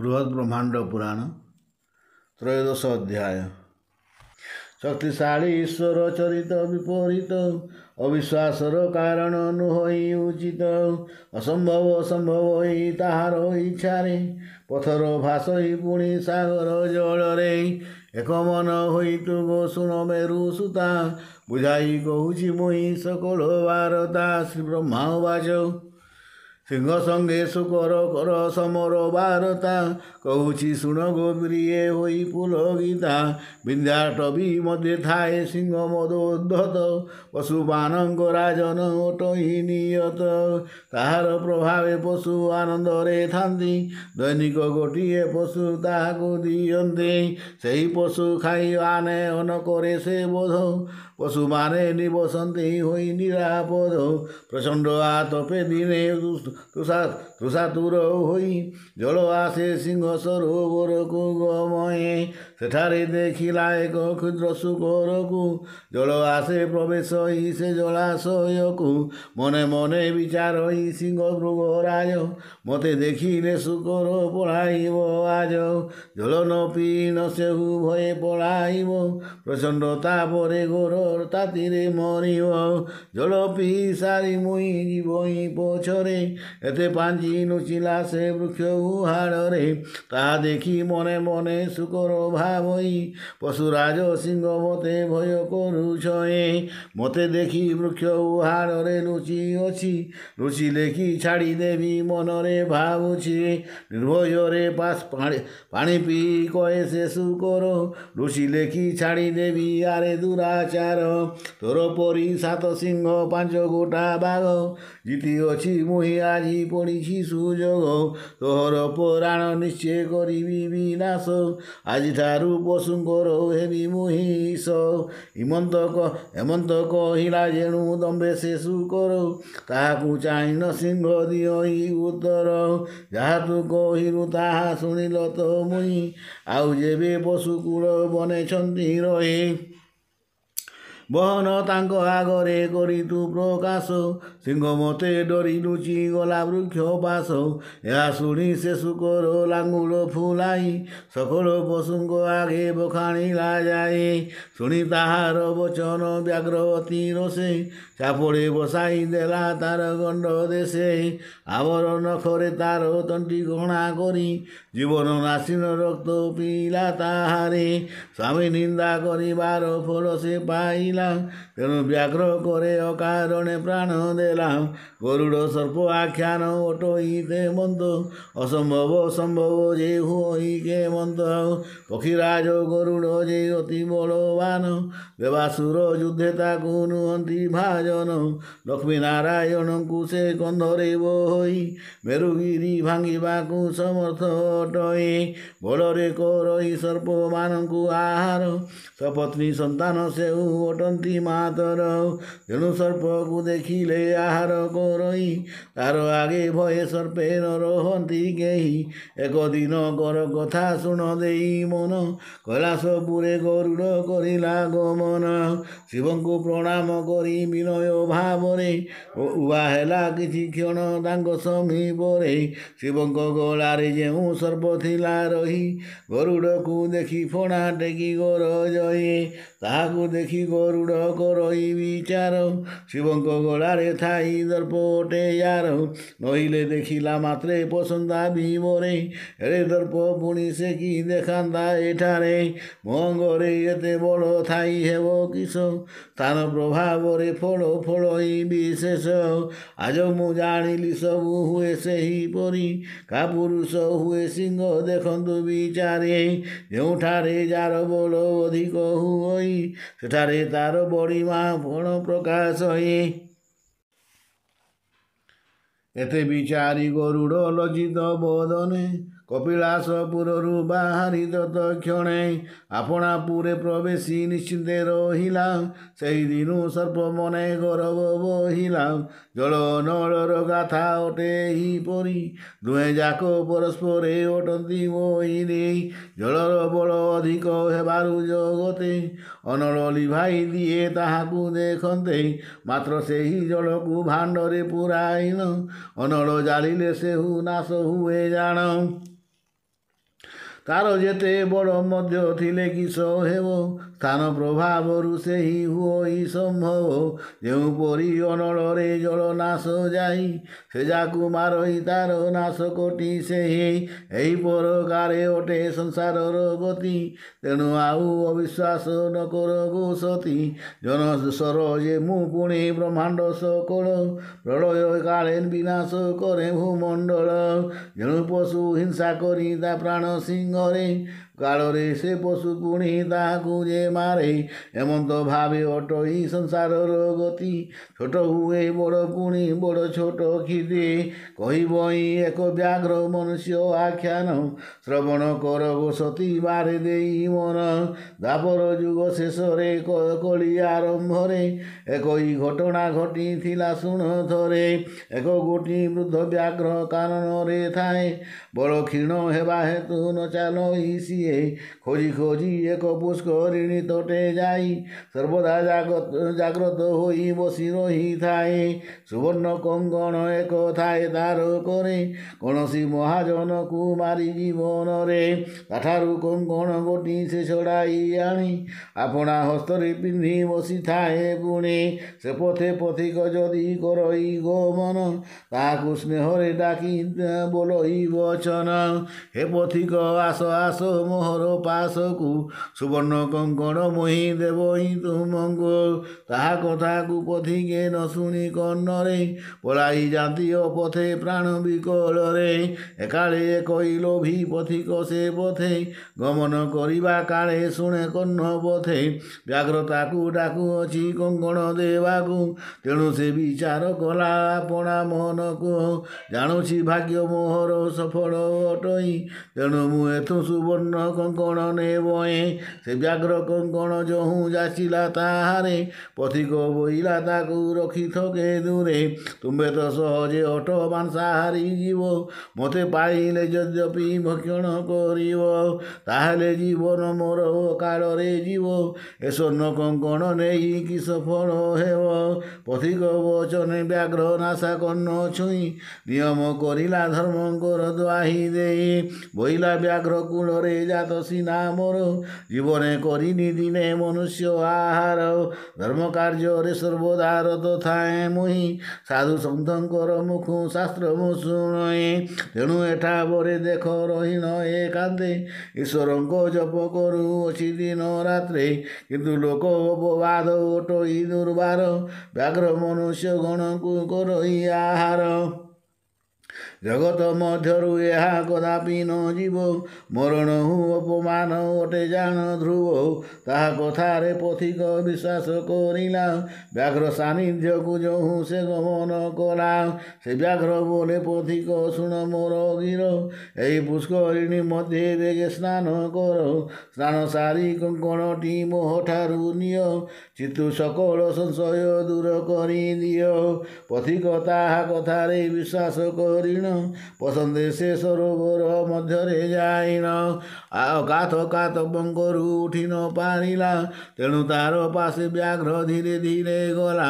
ବୃହତ୍ ବ୍ରହ୍ମାଣ୍ଡ ପୁରାଣ ତ୍ରୟୋଦଶ ଅଧ୍ୟାୟ ଶକ୍ତିଶାଳୀ ଈଶ୍ୱର ଚରିତ ବିପରୀତ ଅବିଶ୍ୱାସର କାରଣ ନୁହଇ ଉଚିତ ଅସମ୍ଭବ ସମ୍ଭବ ହୋଇ ତାହାର ଇଚ୍ଛାରେ ପଥର ଭାସଇ ପୁଣି ସାଗର ଜଳରେ ଏକ ମନ ହୋଇ ତୁ ଗୋଷୁଣ ମେରୁ ସୁତା ବୁଝାଇ କହୁଛି ମୁଇଁ ସକଳ ବାରତା ଶ୍ରୀ ବ୍ରହ୍ମା ବାଜ ସିଂହ ସଙ୍ଗେ ସୁକର କର ସମର ବାରତା କହୁଛି ଶୁଣ ଗୋବ୍ରିଏ ହୋଇ ପୁଲ ଗୀତା ବିନ୍ଧ୍ୟାଟ ବି ମଧ୍ୟ ଥାଏ ସିଂହ ଉଦ୍ଧତ ପଶୁମାନଙ୍କ ରାଜନ ଓଟ ହିଁ ନିୟତ ତାହାର ପ୍ରଭାବେ ପଶୁ ଆନନ୍ଦରେ ଥାନ୍ତି ଦୈନିକ ଗୋଟିଏ ପଶୁ ତାହାକୁ ଦିଅନ୍ତି ସେହି ପଶୁ ଖାଇ ଆନେ ଅନ କରେ ସେ ବୋଧ ପଶୁମାନେ ନିବସନ୍ତି ହୋଇ ନିରାପଦ ପ୍ରଚଣ୍ଡ ଆତପେ ଦିନେ ତୃଷାତୁର ହୋଇ ଜଳ ଆସେ ସିଂହ ସରୋବରକୁ ଗମୟେ ସେଠାରେ ଦେଖିଲା ଏକ କ୍ଷୁଦ୍ର ଶୁକରକୁ ଜଳ ଆସେ ପ୍ରବେଶ ହିଁ ସେ ଜଳାଶୟକୁ ମନେ ମନେ ବିଚାର ହିଁ ସିଂହ ମୃଗରାଜ ମୋତେ ଦେଖିଲେ ଶୁକର ପଳାଇବ ଆଜ ଜଳ ନ ପିଇ ନ ସେହୁ ଭଏ ପଳାଇବ ପ୍ରଚଣ୍ଡ ତାପରେ ଗୋର ତାତିରେ ମରିବ ଜଳ ପିଇ ସାରି ମୁଇଁ ଯିବ ହିଁ ପଛରେ ଏତେ ପାଞ୍ଜି ନୁଚିଲା ସେ ବୃକ୍ଷ ଗୁହାଡ଼ରେ ତାହା ଦେଖି ମନେ ମନେ ଶୁକର ଭା পশু রাজ সিংহ মতে ভয় করুছয়ে মতে দেখি বৃক্ষ উহারে লুচি অছি লুচি লেখি ছাড়ি দেবি মনরে ভাবুছি নির্ভয়রে পাশ পাড়ে পানি পি কয়ে সে কর লুচি লেখি ছাড়ি দেবি আরে দুরাচার তোর পরি সাত সিংহ পাঁচ গোটা বাঘ জিতি অছি মুহি আজি পড়িছি সুযোগ ତୋହର ପରାଣ নিশ্চয় করিবি বিনাশ আজি ଥା চারু পশুঙ্কর হে বিমুহিষ হিমন্ত হেমন্ত কহিলা যেণু দম্বে শেষু কর তাহাକୁ ଚାହିଁ ନସିଂହ ଦିଅଇ ଉତ୍ତର ଯାହା ତୁ କହିଲୁ ତାହା ଶୁଣିଲ ତ ମୁଇଁ ଆଉ ଯେବେ ପଶୁକୁଳ ବନେଇଛନ୍ତି ରହେ ବହନ ତାଙ୍କ ଆଗରେ କରିତୁ ପ୍ରକାଶ ସିଂହ ମୋତେ ଡରି ଲୁଚି ଗଲା ବୃକ୍ଷ ବାସ ଏହା ଶୁଣି ସେ ଶୁକର ଲାଙ୍ଗୁଡ଼ ଫୁଲାଇ ସକଳ ପଶୁଙ୍କ ଆଗେ ବଖାଣିଲା ଯାଏ ଶୁଣି ତାହାର ବଚନ ବ୍ୟଗ୍ରବତୀ ରୋଷେ ଚାପଡ଼େ ବସାଇ ଦେଲା ତାର ଗଣ୍ଡ ଦେଶେ ଆବର ନଖରେ ତାର ତଣ୍ଟି ଘଣା କରି ଜୀବନ ନାଶୀନ ରକ୍ତ ପିଇଲା ତାହାରେ ସ୍ୱାମୀ ନିନ୍ଦା କରିବାର ଫଳ ସେ ପାଇଲା ଦିଆଁ ତେଣୁ ବ୍ୟାଘ୍ର କରେ ଅକାରଣେ ପ୍ରାଣ ଦେଲା ଗରୁଡ଼ ସର୍ପ ଆଖ୍ୟାନ ଅଟୋଇ ତେ ମନ୍ତ ଅସମ୍ଭବ ସମ୍ଭବ ଯେ ହୁଇ କେ ମନ୍ତ ପକ୍ଷୀରାଜ ଗରୁଡ଼ ଯେ ଅତି ବଳବାନ ଦେବାସୁର ଯୁଦ୍ଧେ ତାକୁ ନୁହନ୍ତି ଭାଜନ ଲକ୍ଷ୍ମୀ ନାରାୟଣଙ୍କୁ ସେ କନ୍ଧରେ ବୋହି ମେରୁଗିରି ଭାଙ୍ଗିବାକୁ ସମର୍ଥ ଅଟଏ ବଳରେ କରଇ ସର୍ପମାନଙ୍କୁ ଆହାର ସପତ୍ନୀ ସନ୍ତାନ ସେଉ ଅଟ ଘଟନ୍ତି ମାତର ତେଣୁ ସର୍ପକୁ ଦେଖିଲେ ଆହାର କରଇ ତାର ଆଗେ ଭୟେ ସର୍ପେ ନ ରହନ୍ତି କେହି ଏକ ଦିନ କର କଥା ଶୁଣ ଦେଇ ମନ କୈଳାସପୁରେ ଗରୁଡ଼ କରିଲା ଗମନ ଶିବଙ୍କୁ ପ୍ରଣାମ କରି ବିନୟ ଭାବରେ ଉଭା ହେଲା କିଛି କ୍ଷଣ ତାଙ୍କ ସମୀପରେ ଶିବଙ୍କ ଗଳାରେ ଯେଉଁ ସର୍ପ ଥିଲା ରହି ଗରୁଡ଼କୁ ଦେଖି ଫଣା ଟେକି ଗର ଜୟେ ତାହାକୁ ଦେଖି ଗରୁଡ଼ କରଇ ବିଚାର ଶିବଙ୍କ ଗଳାରେ ଥାଇ ଦର୍ପଟେ ୟାର ନଇଲେ ଦେଖିଲା ମାତ୍ରେ ପସନ୍ତା ଭୀମରେ ରେ ଦର୍ପ ପୁଣି ସେ କି ଦେଖାନ୍ତା ଏଠାରେ ମଙ୍ଗରେ ଏତେ ବଡ଼ ଥାଇ ହେବ କିସ ତାର ପ୍ରଭାବରେ ଫଳ ଫଳ ଫଳଇ ବିଶେଷ ଆଜ ମୁଁ ଜାଣିଲି ସବୁ ହୁଏ ସେହିପରି କା ପୁରୁଷ ହୁଏ ସିଂହ ଦେଖନ୍ତୁ ବିଚାରେ ଯେଉଁଠାରେ ଯାର ବଳ ଅଧିକ ହୁଅଇ ସେଠାରେ ତାର ବଡ଼ିମା ଗୁଣ ପ୍ରକାଶ ହେ ଏତେ ବିଚାରି ଗରୁଡ଼ ଲଜିତ ବୋଧନେ କପିଳାସପୁରରୁ ବାହାରି କ୍ଷଣେ ଆପଣା ପୁରେ ପ୍ରବେଶୀ ନିଶ୍ଚିନ୍ତେ ରହିଲା ସେହିଦିନୁ ସର୍ପ ମନେ ଗୌରବ ବହିଲା ଜଳ ନଳର ଗାଥା ଅଟେ ଏହିପରି ଦୁହେଁ ଯାକ ପରସ୍ପରେ ଅଟନ୍ତି ମୋହିନି ଜଳର ବଳ ଅଧିକ ହେବାରୁ ଜଗତେ ଅନଳ ଲିଭାଇ ଦିଏ ତାହାକୁ ଦେଖନ୍ତେ ମାତ୍ର ସେହି ଜଳକୁ ଭାଣ୍ଡରେ ପୁରାଇନ ଅନଳ ଜାଳିଲେ ସେହୁ ନାଶ ହୁଏ ଜାଣ କାର ଯେତେ ବଡ଼ ମଧ୍ୟ ଥିଲେ କିସ ହେବ ସ୍ଥାନ ପ୍ରଭାବରୁ ସେହି ହୁଅ ହିଁ ସମ୍ଭବ ଯେଉଁପରି ଅନଳରେ ଜଳ ନାଶ ଯାଇ সেজা কুমার হই তার নাশ কোটি ସେହି ଏହି ପରକାରେ ଅଟେ ସଂସାରର ଗତି ତେଣୁ ଆଉ ଅବିଶ୍ୱାସ ନ କର ଗୋସତି ଜନସ୍ୱର ଯେ ମୁଁ ପୁଣି ବ୍ରହ୍ମାଣ୍ଡ ସକଳ ପ୍ରଳୟ କାଳେ ବିନାଶ କରେ ଭୂମଣ୍ଡଳ ଯେଣୁ ପଶୁ ହିଂସା କରି ତା ପ୍ରାଣ ସିଂହରେ କାଳରେ ସେ ପଶୁ ପୁଣି ତାହାକୁ ଯେ ମାରେ ଏମନ୍ତ ଭାବେ ଅଟଇ ସଂସାରର ଗତି ଛୋଟ ହୁଏ ବଡ଼ ପୁଣି ବଡ଼ ଛୋଟ କ୍ଷୀର ଦେଇଦି କହିବ ହିଁ ଏକ ବ୍ୟାଘ୍ର ମନୁଷ୍ୟ ଆଖ୍ୟାନ ଶ୍ରବଣ କର ବସତୀ ମାରି ଦେଇ ମନ ଦାବର ଯୁଗ ଶେଷରେ କଳି ଆରମ୍ଭରେ ଏକ ଏହି ଘଟଣା ଘଟିଥିଲା ଶୁଣ ଥରେ ଏକ ଗୋଟିଏ ବୃଦ୍ଧ ବ୍ୟାଘ୍ର କାରଣରେ ଥାଏ বড় ক্ষীণ হেবা হেতু নচাল ইসিয়ে খোঁজি খোঁজি এক পুষ্করিণী তটে যাই সর্বদা জাগত জাগ্রত হই বসি রহি থায়ে সুবর্ণ কঙ্গন এক থায় তার করে କୌଣସି ମହାଜନକୁ ମାରି ଜୀବନରେ କାଠାରୁ କଙ୍କଣ ଗୋଟି ସେ ଛଡ଼ାଇ ଆଣି ଆପଣା ହସ୍ତରେ ପିନ୍ଧି ବସିଥାଏ ପୁଣି ସେ ପଥେ ପଥିକ ଯଦି କରଇ ଗୋ ମନ ତାହାକୁ ସ୍ନେହରେ ଡାକି ବୋଲଇ ବଚ ଲୋଚନ ହେ ପଥିକ ଆସ ଆସ ମୋହର ପାଶକୁ ସୁବର୍ଣ୍ଣ କଙ୍କଣ ମୁହି ଦେବ ହିଁ ତୁମଙ୍ଗ ତାହା କଥାକୁ ପଥିକେ ନ ଶୁଣି କର୍ଣ୍ଣରେ ପଳାଇ ଯାଆନ୍ତି ଅପଥେ ପ୍ରାଣ ବିକଳରେ ଏକାଳେ କହିଲ ଭି ପଥିକ ସେ ପଥେ ଗମନ କରିବା କାଳେ ଶୁଣେ କର୍ଣ୍ଣ ପଥେ ବ୍ୟାଘ୍ର ତାକୁ ଡାକୁଅଛି କଙ୍କଣ ଦେବାକୁ ତେଣୁ ସେ ବିଚାର କଲା ଆପଣା ମନକୁ ଜାଣୁଛି ଭାଗ୍ୟ ମୋହର ସଫଳ ବଳ ଅଟଇ ତେଣୁ ମୁଁ ଏଥୁ ସୁବର୍ଣ୍ଣ କଙ୍କଣ ନେବଏ ସେ ବ୍ୟାଘ୍ର କଙ୍କଣ ଯେଉଁ ଯାଚିଲା ତାହାରେ ପଥିକ ବୋଇଲା ତାକୁ ରଖିଥ କେ ଦୂରେ ତୁମେ ତ ସହଜେ ଅଟ ମାଂସା ହାରିଯିବ ମୋତେ ପାଇଲେ ଯଦ୍ୟପି ଭକ୍ଷଣ କରିବ ତାହେଲେ ଜୀବନ ମୋର କାଳରେ ଯିବ ଏ ସ୍ୱର୍ଣ୍ଣ କଙ୍କଣ ନେଇ କି ସଫଳ ହେବ ପଥିକ ବଚନେ ବ୍ୟାଘ୍ର ନାଶା କର୍ଣ୍ଣ ଛୁଇଁ ନିୟମ କରିଲା ଧର୍ମଙ୍କର ଦ୍ୱାର চাহিদে বইলা ব্যাঘ্র কুলরে জাত সিনা মোর জীবনে করিনি দিনে মনুষ্য আহার ধর্ম কার্যরে সর্বদা রত থায় মুহি সাধু সন্থঙ্কর মুখ শাস্ত্র মু শুণয়ে ତେଣୁ ଏଠା ପରେ ଦେଖ ରହିନ ଏକାନ୍ତେ ଈଶ୍ୱରଙ୍କ ଜପ କରୁ ଅଛି ଦିନ ରାତ୍ରେ କିନ୍ତୁ ଲୋକ ଅପବାଦ ଓଟଇ ଦୁର୍ବାର ବ୍ୟାଘ୍ର ମନୁଷ୍ୟ ଗଣକୁ କରଇ আহার ଜଗତ ମଧ୍ୟରୁ ଏହା କଦାପି ନ ଯିବ ମରଣ ହୁଁ ଅପମାନ ଅଟେ ଜାଣ ଧ୍ରୁବ ତାହା କଥାରେ ପଥିକ ବିଶ୍ୱାସ କରିଲା ବ୍ୟାଘ୍ର ସାନ୍ନିଧ୍ୟକୁ ଯେଉଁ ସେ ଗମନ କଲା ସେ ବ୍ୟାଘ୍ର ବୋଲେ ପଥିକ ଶୁଣ ମୋର ଗିର ଏହି ପୁଷ୍କରିଣୀ ମଧ୍ୟ ବେଗେ ସ୍ନାନ କର ସ୍ନାନ ସାରି କଣଟି ଠାରୁ ନିଅ ଚିତୁ ସକଳ ସଂଶୟ ଦୂର କରିଦିଅ ପଥିକ ତାହା କଥାରେ ବିଶ୍ୱାସ କରିଣ ପସନ୍ଦ ସେ ସରୋବର ମଧ୍ୟରେ ଯାଇନ ଆଉ କାଥ କାଥ ପଙ୍କରୁ ଉଠି ନ ପାରିଲା ତେଣୁ ତାର ପାଶେ ବ୍ୟାଘ୍ର ଧୀରେ ଧୀରେ ଗଲା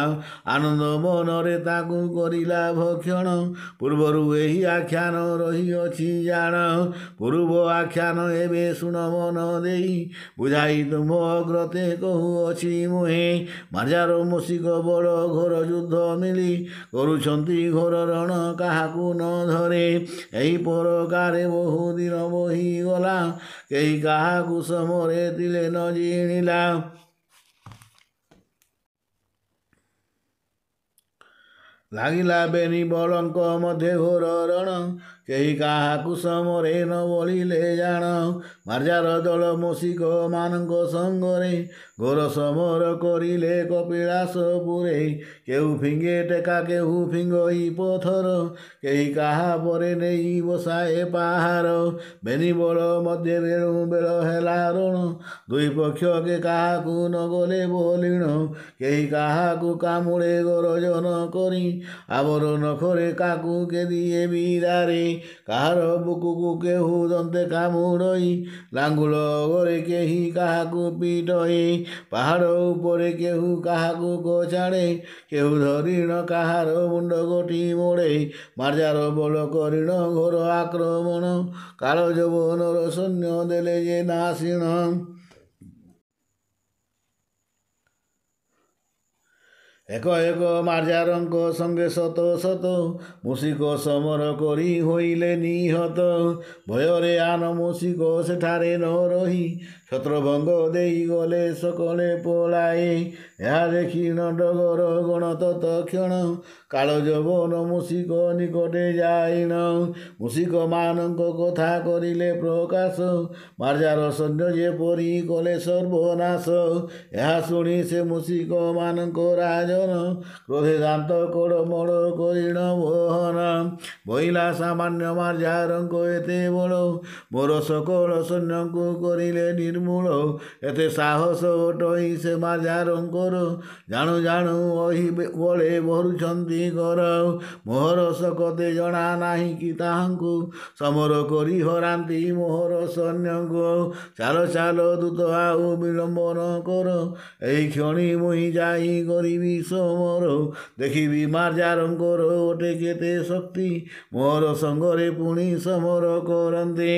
ଆନନ୍ଦ ମନରେ ତାକୁ କରିଲା ଭକ୍ଷଣ ପୂର୍ବରୁ ଏହି ଆଖ୍ୟାନ ରହିଅଛି ଜାଣ ପୂର୍ବ ଆଖ୍ୟାନ ଏବେ ଶୁଣ ମନ ଦେଇ ବୁଝାଇ ତୁମ ଅଗ୍ରତେ କହୁଅଛି ମୁହେଁ ମାର୍ଜାର ମୂଷିକ ବଡ଼ ଘୋର ଯୁଦ୍ଧ ମିଳି କରୁଛନ୍ତି ଘୋର ରଣ କାହାକୁ ନ ଧ ଧରେ ଏହି ପରକାରେ ବହୁ ଦିନ ବହିଗଲା କେହି କାହାକୁ ସମରେ ଦିଲେ ନ ଜିଣିଲା ଲାଗିଲା ବେନି ବଳଙ୍କ ମଧ୍ୟ ଘୋର ରଣ କେହି କାହାକୁ ସମରେ ନ ବଳିଲେ ଜାଣ ମାର୍ଜାର ଦଳ ମୋଷିକ ମାନଙ୍କ ସଙ୍ଗରେ ଘୋର ସମର କରିଲେ କପିଳାସ ପୁରେ କେଉଁ ଫିଙ୍ଗେ ଟେକା କେଉଁ ଫିଙ୍ଗ ଇ ପଥର କେହି କାହା ପରେ ନେଇ ବସାଏ ପାହାର ବେନିବଳ ମଧ୍ୟ ରେଣୁ ବେଳ ହେଲା ରଣ ଦୁଇ ପକ୍ଷ କେ କାହାକୁ ନଗଲେ ବୋଲିଣ କେହି କାହାକୁ କାମୁଡ଼େ ଗରଜନ କରି ଆମର ନଖରେ କାକୁ କେ ଦିଏ ବିରାରେ କାହାର ବୁକକୁ କେହୁ ଦନ୍ତେ କାମୁଡ଼ଇ ଲାଙ୍ଗୁଳ ଘରେ କେହି କାହାକୁ ପିଟଏ ପାହାଡ଼ ଉପରେ କେହୁ କାହାକୁ ଗଛାଡ଼େ କେଉ ଧରିଣ କାହାର ମୁଣ୍ଡ ଗୋଟି ମୋଡ଼େ ମାର୍ଜାର ବଳ କରିଣ ଘୋର ଆକ୍ରମଣ କାଳ ଯୌବନର ସୈନ୍ୟ ଦେଲେ ଯେ ନାସିଣ ଏକ ଏକ ମାର୍ଜାରଙ୍କ ସଙ୍ଗେ ସତ ସତ ମୂଷିକ ସମର କରି ହୋଇଲେ ନିହତ ଭୟରେ ଆନ ମୂଷିକ ସେଠାରେ ନ ରହି ছত্রভঙ্গ দেই গলে সকলে পলাই ଏହା ଦେଖି ନଣ୍ଡଗର ଗଣ ତତ୍କ୍ଷଣ କାଳ ଯବନ ମୂଷିକ ନିକଟେ ଯାଇନ ମୂଷିକମାନଙ୍କ କଥା କରିଲେ ପ୍ରକାଶ ମାର୍ଜାର ସୈନ୍ୟ ଯେପରି କଲେ ସର୍ବନାଶ ଏହା ଶୁଣି ସେ ମୂଷିକମାନଙ୍କ ରାଜନ କ୍ରୋଧେ ଦାନ୍ତ କୋଡ଼ମୋଡ଼ କରିଣ ମୋହନ ବହିଲା ସାମାନ୍ୟ ମାର୍ଜାରଙ୍କ ଏତେ ବଳ ମୋର ସକଳ ସୈନ୍ୟଙ୍କୁ କରିଲେ ନିର୍ମ ମୂଳ ଏତେ ସାହସ ଡହି ସେ ମା ଯାରଙ୍କର ଜାଣୁ ଜାଣୁ ଅହି ବଳେ ଭରୁଛନ୍ତି ଘର ମୋହର ସକତେ ଜଣା ନାହିଁ କି ତାହାଙ୍କୁ ସମର କରି ହରାନ୍ତି ମୋହର ସୈନ୍ୟଙ୍କୁ ଚାଲ ଚାଲ ଦୂତ ଆଉ ବିଳମ୍ବ ନ କର ଏଇ କ୍ଷଣି ମୁଇଁ ଯାଇ କରିବି ସମର ଦେଖିବି ମା ଯାରଙ୍କର ଗୋଟେ କେତେ ଶକ୍ତି ମୋର ସଙ୍ଗରେ ପୁଣି ସମର କରନ୍ତି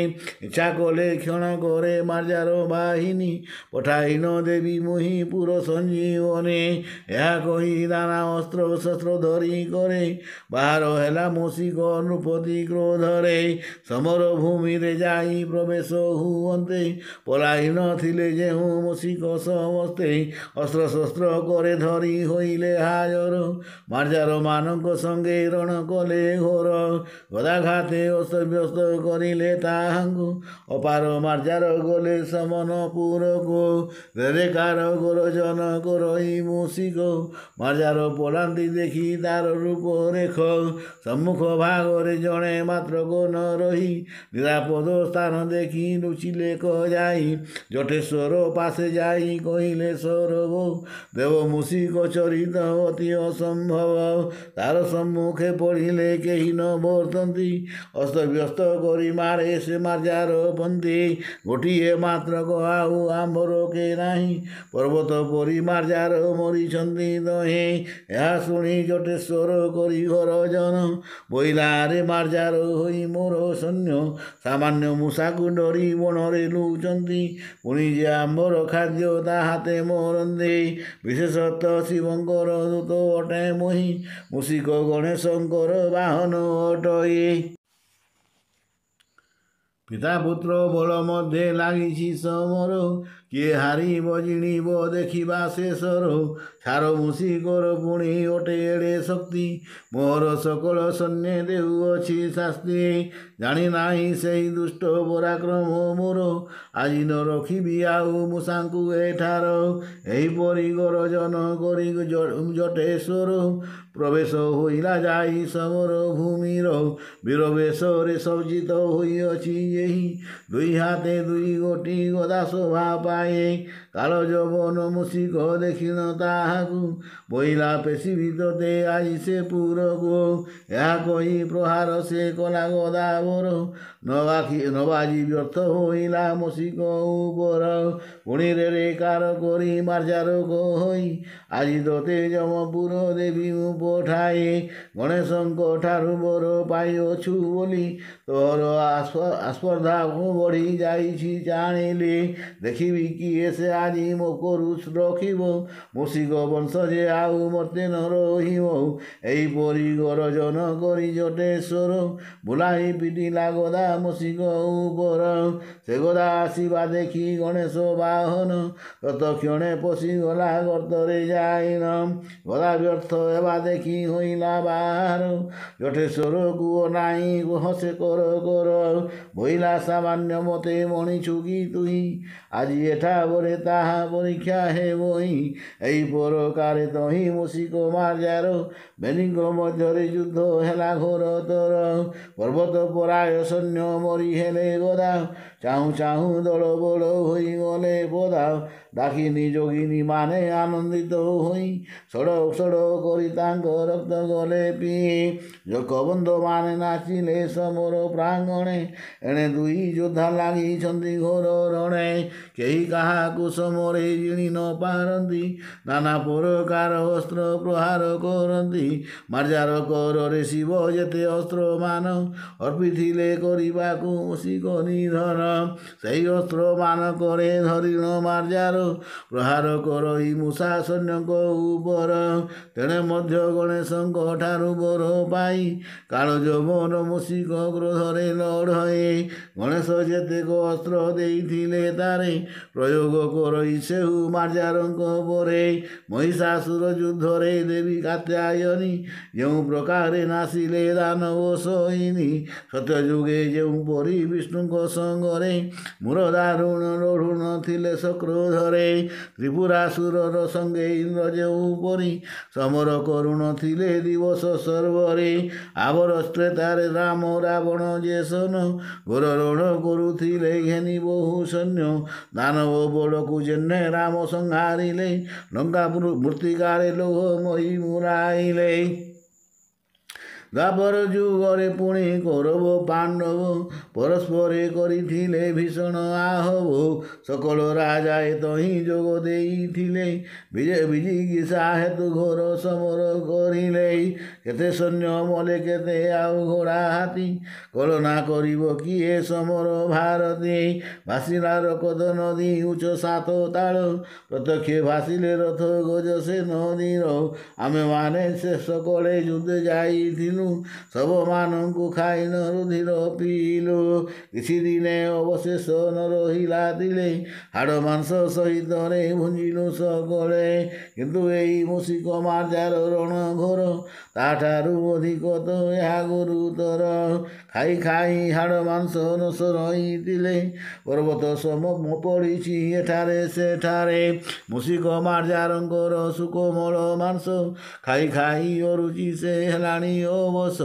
ଇଚ୍ଛା କଲେ କ୍ଷଣ କରେ ମାର୍ଯ୍ୟାର ବାହିନୀ ପଠାଇନ ଦେବି ମୁହିଁ ପୁର ସଞ୍ଜୀବନେ ଏହା କହି ଦାନା ଅସ୍ତ୍ର ଶସ୍ତ୍ର ଧରି କରେ ବାହାର ହେଲା ମସିକ ନୃପତି କ୍ରୋଧରେ ସମର ଭୂମିରେ ଯାଇ ପ୍ରବେଶ ହୁଅନ୍ତେ ପଳାଇ ନଥିଲେ ଯେଉଁ ମସିକ ସମସ୍ତେ ଅସ୍ତ୍ରଶସ୍ତ୍ର କରେ ଧରି ହୋଇଲେ ହାଜର ମାର୍ଜାର ମାନଙ୍କ ସଙ୍ଗେ ରଣ କଲେ ଘୋର ଗଦାଘାତେ ଅସ୍ତବ୍ୟସ୍ତ କରିଲେ ତାହାଙ୍କୁ ଅପାର ମାର୍ଜାର ଗଲେ ସମ মন পুর গো রেকার গুরজন গুরই মুসিক মার্জার পড়ান্তি দেখি তার রূপ রেখ সম্মুখ ভাগরে জনে মাত্র গুণ রহি নিরাপদ স্থান দেখি লুচিলে ক যাই জটেশ্বর পাশে যাই কহিলে সৌরভ দেব মুসিক চরিত অতি অসম্ভব তার সম্মুখে পড়িলে কেহি ন বর্তন্তি অস্তব্যস্ত করি মারে সে মার্জার পন্থী ଗୋଟିଏ ମାତ୍ର ଯୋଗ ଆଉ ଆମ୍ଭର କେ ନାହିଁ ପର୍ବତ ପରି ମାର୍ଜାର ମରିଛନ୍ତି ନହେଁ ଏହା ଶୁଣି ଜଟେଶ୍ୱର କରି ଘର ଜନ ବୋଇଲାରେ ମାର୍ଜାର ହୋଇ ମୋର ସୈନ୍ୟ ସାମାନ୍ୟ ମୂଷାକୁ ଡରି ବଣରେ ଲୁଚନ୍ତି ପୁଣି ଯେ ଆମ୍ଭର ଖାଦ୍ୟ ତା ହାତେ ମରନ୍ଦେ ବିଶେଷତଃ ଶିବଙ୍କର ଦୂତ ଅଟେ ମୁହିଁ ମୂଷିକ ଗଣେଶଙ୍କର ବାହନ ଅଟଏ পিতা পুত্র বল মধ্যে লাগিছি সমর କିଏ ହାରିବ ଜିଣିବ ଦେଖିବା ଶେଷର ସାର ମୁଷି କର ପୁଣି ଅଟେ ଏଡ଼େ ଶକ୍ତି ମୋର ସକଳ ସୈନ୍ୟ ଦେଉଅଛି ଶାସ୍ତି ଜାଣି ନାହିଁ ସେଇ ଦୁଷ୍ଟ ପରାକ୍ରମ ମୋର ଆଜି ନ ରଖିବି ଆଉ ମୂଷାଙ୍କୁ ଏଠାର ଏହିପରି ଗରଜନ କରି ଜଟେଶ୍ୱର প্রবেশ হইলা যাই সমর ভূমির বীরবেশরে সজ্জিত হইয়াছি এই দুই হাতে দুই গোটি গদা শোভা পায়ে কালো যৌবন মুসিক দেখিন তাহাକୁ ବୋଇଲା ପେଶି ଭିତରେ ଆଇ ସେ ପୁରକୁ ଏହା କହି ପ୍ରହାର ସେ କଲା ଗଦାବର ନବାଖି ନବାଜି ବ୍ୟର୍ଥ ହୋଇଲା ମସିକ ଉପର ପୁଣି ରେକାର କରି ମାର୍ଜାରୋଗ ହୋଇ ଆଜି ତୋତେ ଯମପୁର ଦେବୀ ମୁଁ ପଠାଏ ଗଣେଶଙ୍କ ଠାରୁ ବର ପାଇଅଛୁ ବୋଲି ତୋର ଆସ୍ପର୍ଧା ବଢ଼ି ଯାଇଛି ଜାଣିଲି ଦେଖିବି କିଏ ସେ ଆଜି ମୋ ରଖିବ ମୋ ଶିଗ ବଂଶରେ ଆଉ ମୋତେ ନ ରହିବ ଏହିପରି ଗରଜନ କରି ଜଟେଶ୍ୱର ବୁଲାଇ ପିଟିଲା ଗଦା ମୋ ଉପର ସେ ଗଦା ଆସିବା ଦେଖି ଗଣେଶ ବାହନ ତତକ୍ଷଣେ ପଶିଗଲା ଗର୍ତ୍ତରେ ଯାଇନ ଗଦା ବ୍ୟର୍ଥ ହେବା ଦେଖି ହୋଇଲା ବାହାର ଜଟେଶ୍ୱର କୁହ ନାହିଁ ହସେ କର କର ବୋଇଲା ସାମାନ୍ୟ ମୋତେ ମଣିଛୁ କି ତୁହି ଆଜି ଏଠା ବରେ ତା তাহা পরীক্ষা হে বই এই পরকারে তহি মুসি কুমার যার বেলিঙ্গ ମଧ୍ୟରେ ଯୁଦ୍ଧ ହେଲା ଘୋର ତୋର ପର୍ବତ ପରାୟ ସୈନ୍ୟ ମରି ହେଲେ ଗଦା चाहू चाहू दल बल हई बोले बोधा डाकिनी जोगिनी माने आनंदित हुई सड़क सड़क करी रक्त गले पी जक बंध माने नाचिले समर प्रांगणे एणे दुई योद्धा लगी घोर रणे कई कहा समरे जीणी न पारती नाना प्रकार अस्त्र प्रहार करती मार्जार कर रे शिव जेते अस्त्र मान अर्पी करने को निधन ସେଇ ଅସ୍ତ୍ର ମାନଙ୍କରେ ଧରିଣ ମାର୍ଯ୍ୟାର ପ୍ରହାର କର ମୂଷା ସୈନ୍ୟଙ୍କ ଉପର ତେଣେ ମଧ୍ୟ ଗଣେଶଙ୍କ ଠାରୁ ବର ପାଇ କାଳଜ ଯୌବନ ମୂଷିକ କ୍ରୋଧରେ ଲଢ଼େ ଗଣେଶ ଯେତେକ ଅସ୍ତ୍ର ଦେଇଥିଲେ ତାରେ ପ୍ରୟୋଗ କରି ସେହୁ ମାର୍ଯ୍ୟାରଙ୍କ ପରେ ମହିଷାସୁର ଯୁଦ୍ଧରେ ଦେବୀ କାତ୍ୟାୟନି ଯେଉଁ ପ୍ରକାରରେ ପ୍ରକାରେ ଦାନ ଓ ସୈନୀ ସତ୍ୟ ଯୁଗେ ଯେଉଁ ପରି ବିଷ୍ଣୁଙ୍କ ସଙ୍ଗ ପରେ ମୋର ଦାରୁଣ ରୁଣ ଥିଲେ ସକ୍ରୋଧରେ ତ୍ରିପୁରାସୁରର ସଙ୍ଗେ ଇନ୍ଦ୍ର ଯେଉଁ ପରି ସମର କରୁଣ ଥିଲେ ଦିବସ ସର୍ବରେ ଆବର ଶ୍ରେତାରେ ରାମ ରାବଣ ଯେ ସନ ଘୋର ଋଣ କରୁଥିଲେ ଘେନି ବହୁ ସୈନ୍ୟ ଦାନବ ବଡ଼କୁ ଜେନେ ରାମ ସଂହାରିଲେ ଡଙ୍ଗା ମୃତ୍ତିକାରେ ଲୋହ ମହି ମୁରାଇଲେ গাপর যুগরে পুଣି করব পাণ্ডব পরস্পরে করিলে ভীষণ আহব সকল রাজা এত হি যোগ দেইলে বিজে বিজিগিষা হেতু ঘোর সমর করিলে কেতে সৈন্য মলে কেতে আউ ঘোড়া হাতি কলনা করিব কিয়ে সমর ভারতী ভাসিলার কদ নদী উচ্চ সাত তাল প্রত্যক্ষে ভাসিলে রথ গজ সে নদীর আমি মানে সে সকলে যুদ্ধে যাইছিলু ସବୁମାନଙ୍କୁ ଖାଇ ନ ରୁଧିର ପିଇଲୁ କିଛି ଦିନେ ଅବଶେଷ ନ ରହିଲା ଦିଲେ ହାଡ଼ ମାଂସ ସହିତରେ ଭୁଞ୍ଜିଲୁ ସକଳେ କିନ୍ତୁ ଏଇ ମୂଷିକ ମାର୍ଜାର ରଣ ଘର ତାଠାରୁ ଅଧିକ ତ ଏହା ଗୁରୁତର ଖାଇ ଖାଇ ହାଡ଼ ମାଂସ ନସ ରହିଥିଲେ ପର୍ବତ ସମ ପଡ଼ିଛି ଏଠାରେ ସେଠାରେ ମୂଷିକ ମାର୍ଜାରଙ୍କର ସୁକୋମଳ ମାଂସ ଖାଇ ଖାଇ ଅରୁଚି ସେ ହେଲାଣି ଓ ବସ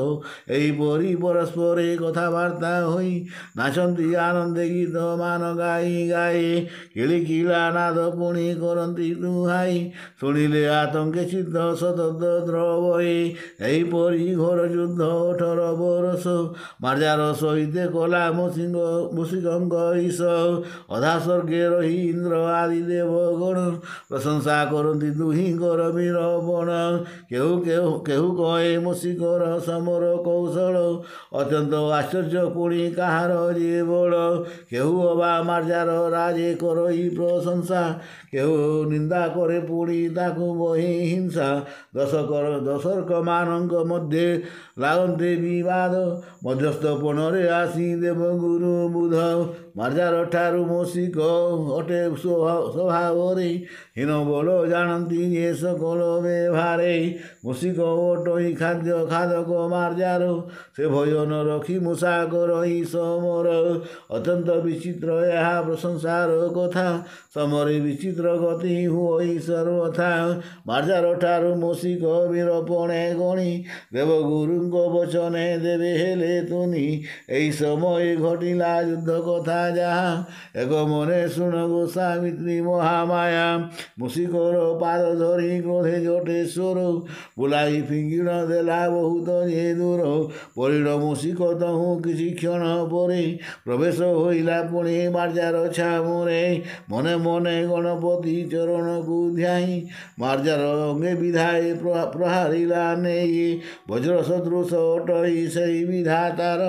ଏହିପରି ପରସ୍ପରେ କଥାବାର୍ତ୍ତା ହୋଇ ନାଚନ୍ତି ଆନନ୍ଦେ ଗୀତମାନ ଗାଇ ଗାଇ କିଳିକିଲା ନାଦ ପୁଣି କରନ୍ତି ଦୁହାଇ ଶୁଣିଲେ ଆତଙ୍କେ ସିଦ୍ଧ ସତତ ଦ୍ରବଇ ଏହିପରି ଘୋର ଯୁଦ୍ଧ ଅଠର ବରଷ ମାର୍ଜାର ସହିତ କଲା ମୁସିଂହ ମୁସିକଙ୍କ ଈଶ ଅଧା ସ୍ୱର୍ଗେ ରହି ଇନ୍ଦ୍ର ଆଦି ଦେବଗଣ ପ୍ରଶଂସା କରନ୍ତି ଦୁହିଁଙ୍କର ବୀରବଣ କେଉଁ କେଉଁ କେଉଁ କହେ ମୁସିକର ସମର କୌଶଳ ଅତ୍ୟନ୍ତ ଆଶ୍ଚର୍ଯ୍ୟ ପୁଣି କାହାର ବଳ କେହୁ ଅବା ମାର୍ଜାର ରାଜେ କର ଏଇ ପ୍ରଶଂସା କେହୁ ନିନ୍ଦା କରେ ପୁଣି ତାକୁ ବହି ହିଂସା ଦଶକର ଦଶର୍କମାନଙ୍କ ମଧ୍ୟେ ଲାଗନ୍ତେ ବିବାଦ ମଧ୍ୟସ୍ଥ ପଣରେ ଆସି ଦେବ ଗୁରୁ ବୁଧ ମାର୍ଜାର ଠାରୁ ମୌସିକ ଅଟେ ସ୍ୱଭାବରେ ହୀନ ବୋଲ ଜାଣନ୍ତି ଏ ସକଳ ବ୍ୟବହାରେ ମୌସିକ ଅଟଇ ଖାଦ୍ୟ ଖାଦକ ମାର୍ଜାର ସେ ଭୋଜନ ରଖି ମୂଷାକ ରହି ସମର ଅତ୍ୟନ୍ତ ବିଚିତ୍ର ଏହା ପ୍ରଶଂସାର କଥା ସମରେ ବିଚିତ୍ର ଗତି ହୁଅଇ ସର୍ବଥା ମାର୍ଜାର ଠାରୁ ମୌସିକ ବୀରପଣେ ଗଣି ଦେବଗୁରୁଙ୍କ ବଚନେ ଦେବେ ହେଲେ ତୁନି ଏହି ସମୟ ଘଟିଲା ଯୁଦ୍ଧ କଥା রাজা এক মনে শুন গোস্বামী মহামায়া মুসিকর পাদ ধরি ক্রোধে জটেশ্বর বুলাই ফিঙ্গিণ দেলা বহুত যে দূর পরিণ মুসিক তহু ক্ষণ পরে প্রবেশ হইলা পুଣି মার্ଜାର ଛାମୁରେ ମନେ ମନେ ଗଣପତି ଚରଣକୁ ଧ୍ୟାଇ ମାର୍ଜାର ଅଙ୍ଗେ ବିଧାଏ ପ୍ରହାରିଲା ନେଇ ବଜ୍ର ସଦୃଶ ଅଟଇ ସେଇ ବିଧାତାର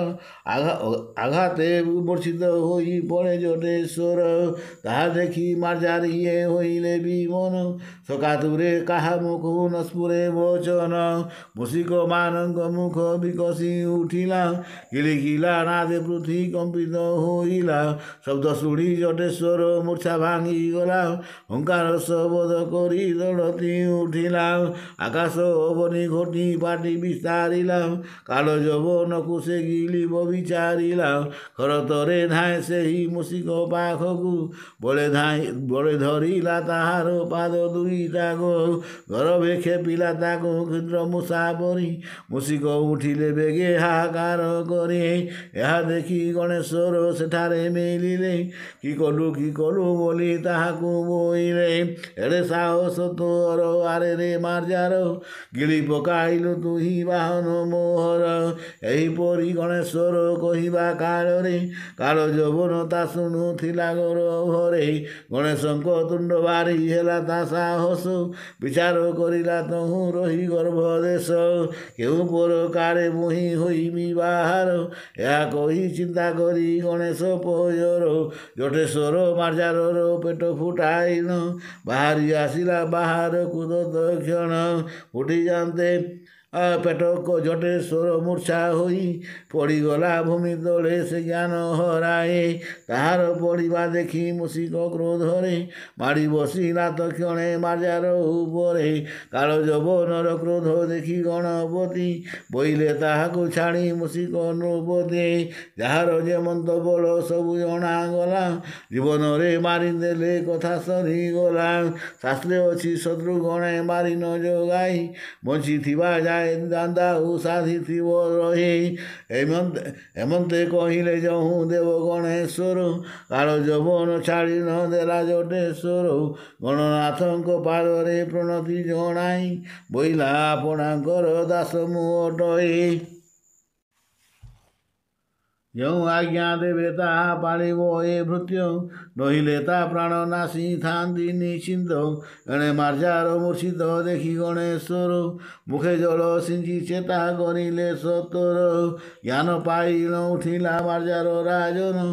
ଆଘାତେ ମୂର୍ଚ୍ଛିତ ହୋଇ হই পড়ে জটেশ্বর তাহা দেখি মার্জার ইয়ে হইলে বিমন সকাতুরে কাহা মুখ নস্পুরে বচন মুসিক মানঙ্গ মুখ বিকশি উঠিলা গিলিগিলা নাদে পৃথি কম্পিত হইলা শব্দ শুড়ি জটেশ্বর মূর্ছা ভাঙি গলা হুঙ্কার শবোধ করি দড়তি উঠিলা আকাশ অবনি ঘটি পাটি বিস্তারিলাম কালো যবন কুশে গিলিব বিচারিলাম খরতরে ধায় ସେହି ମୂଷିକ ପାଖକୁ ବଳେ ବଳେ ଧରିଲା ତାହାର ପାଦ ଦୁଇଟା ଘର ଭେଖେ ପିଲା ତାକୁ କ୍ଷୁଦ୍ର ମୂଷା ପରି ମୂଷିକ ଉଠିଲେ ବେଗେ ହାକାର କରି ଏହା ଦେଖି ଗଣେଶ୍ୱର ସେଠାରେ ମିଳିଲେ କି କଲୁ କି କଲୁ ବୋଲି ତାହାକୁ ବୋଇଲେ ଏଡ଼େ ସାହସ ତୋର ଆରେ ରେ ମାର୍ଯ୍ୟାର ଗିଳି ପକାଇଲୁ ତୁହି ବାହନ ମୋହର ଏହିପରି ଗଣେଶ୍ୱର କହିବା କାଳରେ କାଳ ଜବ ଭୁବନ ତା ଶୁଣୁଥିଲା ଗୌରଭରେ ଗଣେଶଙ୍କ ତୁଣ୍ଡ ବାରି ହେଲା ତା ସାହସ ବିଚାର କରିଲା ତୁଁ ରହି ଗର୍ଭ ଦେଶ କେଉଁ ପର କାଳେ ମୁହିଁ ହୋଇମି ବାହାର ଏହା କହି ଚିନ୍ତା କରି ଗଣେଶ ପୟର ଜଟେଶ୍ୱର ମାର୍ଜାରର ପେଟ ଫୁଟାଇନ ବାହାରି ଆସିଲା ବାହାରକୁ ଦକ୍ଷଣ ଉଠିଯାଆନ୍ତେ ପେଟ କଜଟେ ସ୍ୱର ମୂର୍ଚ୍ଛା ହୋଇ ପଡ଼ିଗଲା ଭୂମି ତଳେ ସେ ଜ୍ଞାନ ହରାଏ ତାହାର ପଡ଼ିବା ଦେଖି ମୂଷିକ କ୍ରୋଧରେ ମାଡ଼ି ବସିଲା ତ କ୍ଷଣେ ମାର୍ଯ୍ୟାର ଉପରେ କାଳ ଯୌବନର କ୍ରୋଧ ଦେଖି ଗଣପତି ବୋଇଲେ ତାହାକୁ ଛାଡ଼ି ମୂଷିକ ନୃପଦେ ଯାହାର ଯେମନ୍ତ ବଳ ସବୁ ଜଣାଗଲା ଜୀବନରେ ମାରିଦେଲେ କଥା ସରିଗଲା ଶାସ୍ତ୍ରୀ ଅଛି ଶତ୍ରୁ ଗଣେ ମାରି ନ ଯୋଗାଇ ବଞ୍ଚିଥିବା ଯାଏ দাদাহু সাধিথিব রহি হেমন্ত হেমন্তে কহিলে যহু দেব গণেশ্বর কার যৌবন ছাড়ি ন দেলা জটেশ্বর গণনাথଙ୍କ ପାଦରେ ପ୍ରଣତି ଜଣାଇ ବୋଇଲା ଆପଣଙ୍କର ଦାସ ମୁଁ ଅଟଇ ଯେଉଁ ଆଜ୍ଞା ଦେବେ ତାହା ପାଳିବ ଏ ଭୃତ୍ୟ ନହିଲେ ତା ପ୍ରାଣ ନାସି ଥାନ୍ତି ନିଶ୍ଚିନ୍ତ ଏଣେ ମାର୍ଜାର ମୂର୍ଷିତ ଦେଖି ଗଣେଶ୍ୱର ମୁଖେ ଜଳ ସିଞ୍ଚି ସେ ତାହା କରିଲେ ସତର ଜ୍ଞାନ ପାଇଣ ଉଠିଲା ମାର୍ଜାର ରାଜନ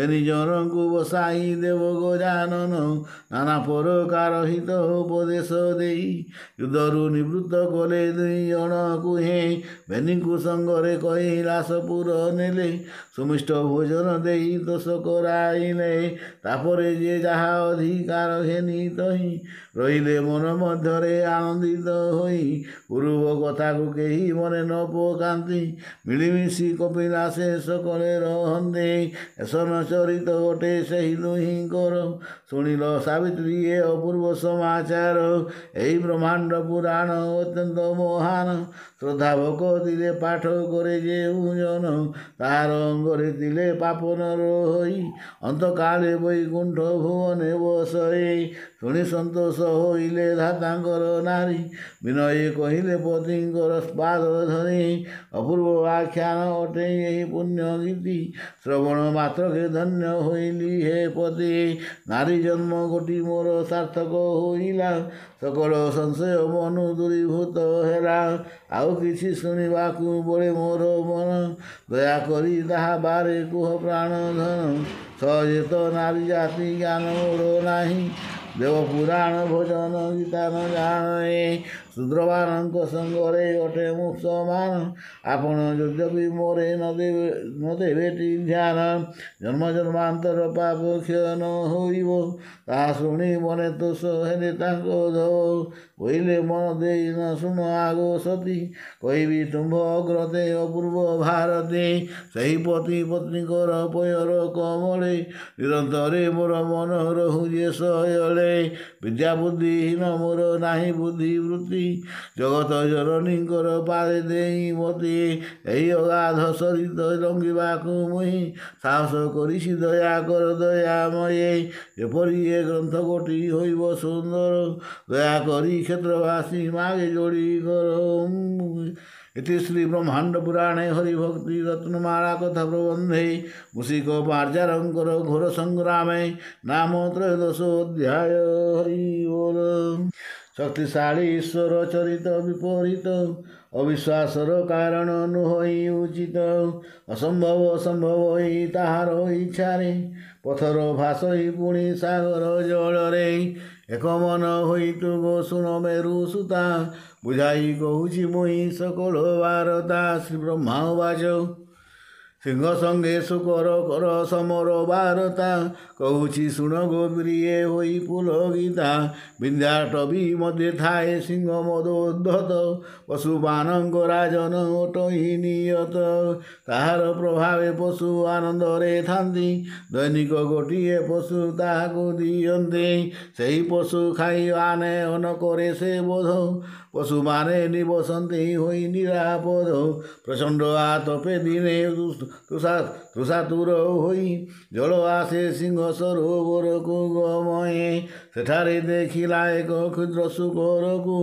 ବେନିଜରଙ୍କୁ ବସାଇ ଦେବ ଗଜାନନ ନାନା ପରକାର ହିତ ଉପଦେଶ ଦେଇ ଯୁଦ୍ଧରୁ ନିବୃତ୍ତ କଲେ ଦୁଇ ଜଣ କୁହେ ବେନିଙ୍କୁ ସଙ୍ଗରେ କହି ରାସପୁର ନେଲେ সুমিষ্ট ভোজন দেহি তোষ নেই তারপরে যে যাহা অধিকার ঘেনি তহি ରହିଲେ ମନ ମଧ୍ୟରେ ଆନନ୍ଦିତ ହୋଇ ପୂର୍ବ କଥାକୁ କେହି ମନେ ନ ପକାନ୍ତି ମିଳିମିଶି କପିଲା ସେ ସକଳେ ରହନ୍ତି ଏସନ ଚରିତ ଗୋଟେ ସେହି ଦୁହିଁଙ୍କର ଶୁଣିଲ ସାବିତ୍ରୀ ଏ ଅପୂର୍ବ ସମାଚାର ଏହି ବ୍ରହ୍ମାଣ୍ଡ ପୁରାଣ ଅତ୍ୟନ୍ତ ମହାନ ଶ୍ରଦ୍ଧା ଭୋକ ଭକତିରେ ପାଠ କରେ ଯେ ଉଜନ ତାହାର ଅଙ୍ଗରେ ଥିଲେ ପାପନ ରହି ଅନ୍ତକାଳେ ବୈକୁଣ୍ଠ ଭୁବନେ ବସେ ଶୁଣି ସନ୍ତୋଷ হইলে ধাতাঙ্কর নারী বিনয়ে কহিলে পতিঙ্কর স্পাদ ধরে অপূর্ব আখ্যান অটে এই পুণ্য গীতি শ্রবণ মাত্রকে ধন্য হইলি হে পতি নারী জন্ম গোটি মোর সার্থক হইলা সকল সংশয় মন দূরীভূত হেলা আউ কিছু শুনিবাকু ଶୁଣିବାକୁ মোর মন দয়া করি তাহা বারে কুহ প্রাণ ধন সহজে তো নারী জাতি জ্ঞান মোর নাহি देवपुराण भोजन गीता न जाने ଶୂଦ୍ରମାନଙ୍କ ସଙ୍ଗରେ ଅଟେ ମୁଁ ସମାନ ଆପଣ ଯଦ୍ୟପି ମୋରେ ନ ଦେବେ ନ ଦେବେଟି ଧ୍ୟାନ ଜନ୍ମ ଜନ୍ମାନ୍ତର ପାପ କ୍ଷୟ ନ ହୋଇବ ତାହା ଶୁଣି ମନେ ତୋଷ ହେଲେ ତାଙ୍କ କହିଲେ ମନ ଦେଇ ନ ଶୁଣ ଆଗୋ ସତୀ କହିବି ତୁମ୍ଭ ଅଗ୍ରତେ ଅପୂର୍ବ ଭାରତେ ସେହି ପତି ପତ୍ନୀଙ୍କର ପୟର କମଳେ ନିରନ୍ତରେ ମୋର ମନ ରହୁଛି ସୟଳେ ବିଦ୍ୟା ବୁଦ୍ଧିହୀନ ମୋର ନାହିଁ ବୁଦ୍ଧି ବୃତ୍ତି ଜଗତ ଜରନୀଙ୍କର ପାଳି ଦେଇ ମୋତେ ଏହି ଅଗାଧ ସରିତ ରଙ୍ଗିବାକୁ ମୁଇଁ ସାହସ କରିଛି ଦୟାକର ଦୟାମୟେ ଏପରି ଏ ଗ୍ରନ୍ଥ ଗୋଟି ହୋଇବ ସୁନ୍ଦର ଦୟାକରି କ୍ଷେତ୍ରବାସୀ ମାଗେ ଯୋଡ଼ି କର ଏଠି ଶ୍ରୀ ବ୍ରହ୍ମାଣ୍ଡ ପୁରାଣେ ହରିଭକ୍ତି ରତ୍ନମାଳା କଥା ପ୍ରବନ୍ଧେ ମୂଷିକ ପାର୍ଜାରଙ୍କର ଘୋର ସଂଗ୍ରାମେ ନାମ ତ୍ରୟୋଦଶ ଅଧ୍ୟାୟ ହରିଓ ଶକ୍ତିଶାଳୀ ଈଶ୍ୱର ଚରିତ ବିପରୀତ ଅବିଶ୍ୱାସର କାରଣ ନୁହଇ ଉଚିତ ଅସମ୍ଭବ ସମ୍ଭବ ହୋଇ ତାହାର ଇଚ୍ଛାରେ ପଥର ଭାସଇ ପୁଣି ସାଗର ଜଳରେ ଏକ ମନ ହୋଇତୁ ଗୋ ଶୁଣ ମେରୁ ସୁତା ବୁଝାଇ କହୁଛି ମୁଇଁ ସକଳ ବାରତା ଶ୍ରୀ ବ୍ରହ୍ମା ବାଜ ସିଂହ ସଙ୍ଗେ ସୁକର କର ସମର ବାରତା କହୁଛି ଶୁଣ ଗୋବ୍ରିଏ ହୋଇ ପୁଲ ଗୀତା ବିନ୍ଧ୍ୟାଟ ବି ମଧ୍ୟ ଥାଏ ସିଂହ ମଦୋଦ୍ଧତ ପଶୁମାନଙ୍କ ରାଜନ ଟହି ନିୟତ ତାହାର ପ୍ରଭାବେ ପଶୁ ଆନନ୍ଦରେ ଥାନ୍ତି ଦୈନିକ ଗୋଟିଏ ପଶୁ ତାହାକୁ ଦିଅନ୍ତି ସେହି ପଶୁ ଖାଇ ଆନେ ଅନ କରେ ସେ ବୋଧ পশুমানে নিবসন্তে হই নিরাপদ প্রচণ্ড আতপে দিনে তুষা তুষাতুর হই জল আসে সিংহ সরোবরকু গময়ে সেঠারে দেখিলা এক ক্ষুদ্র শুকরকু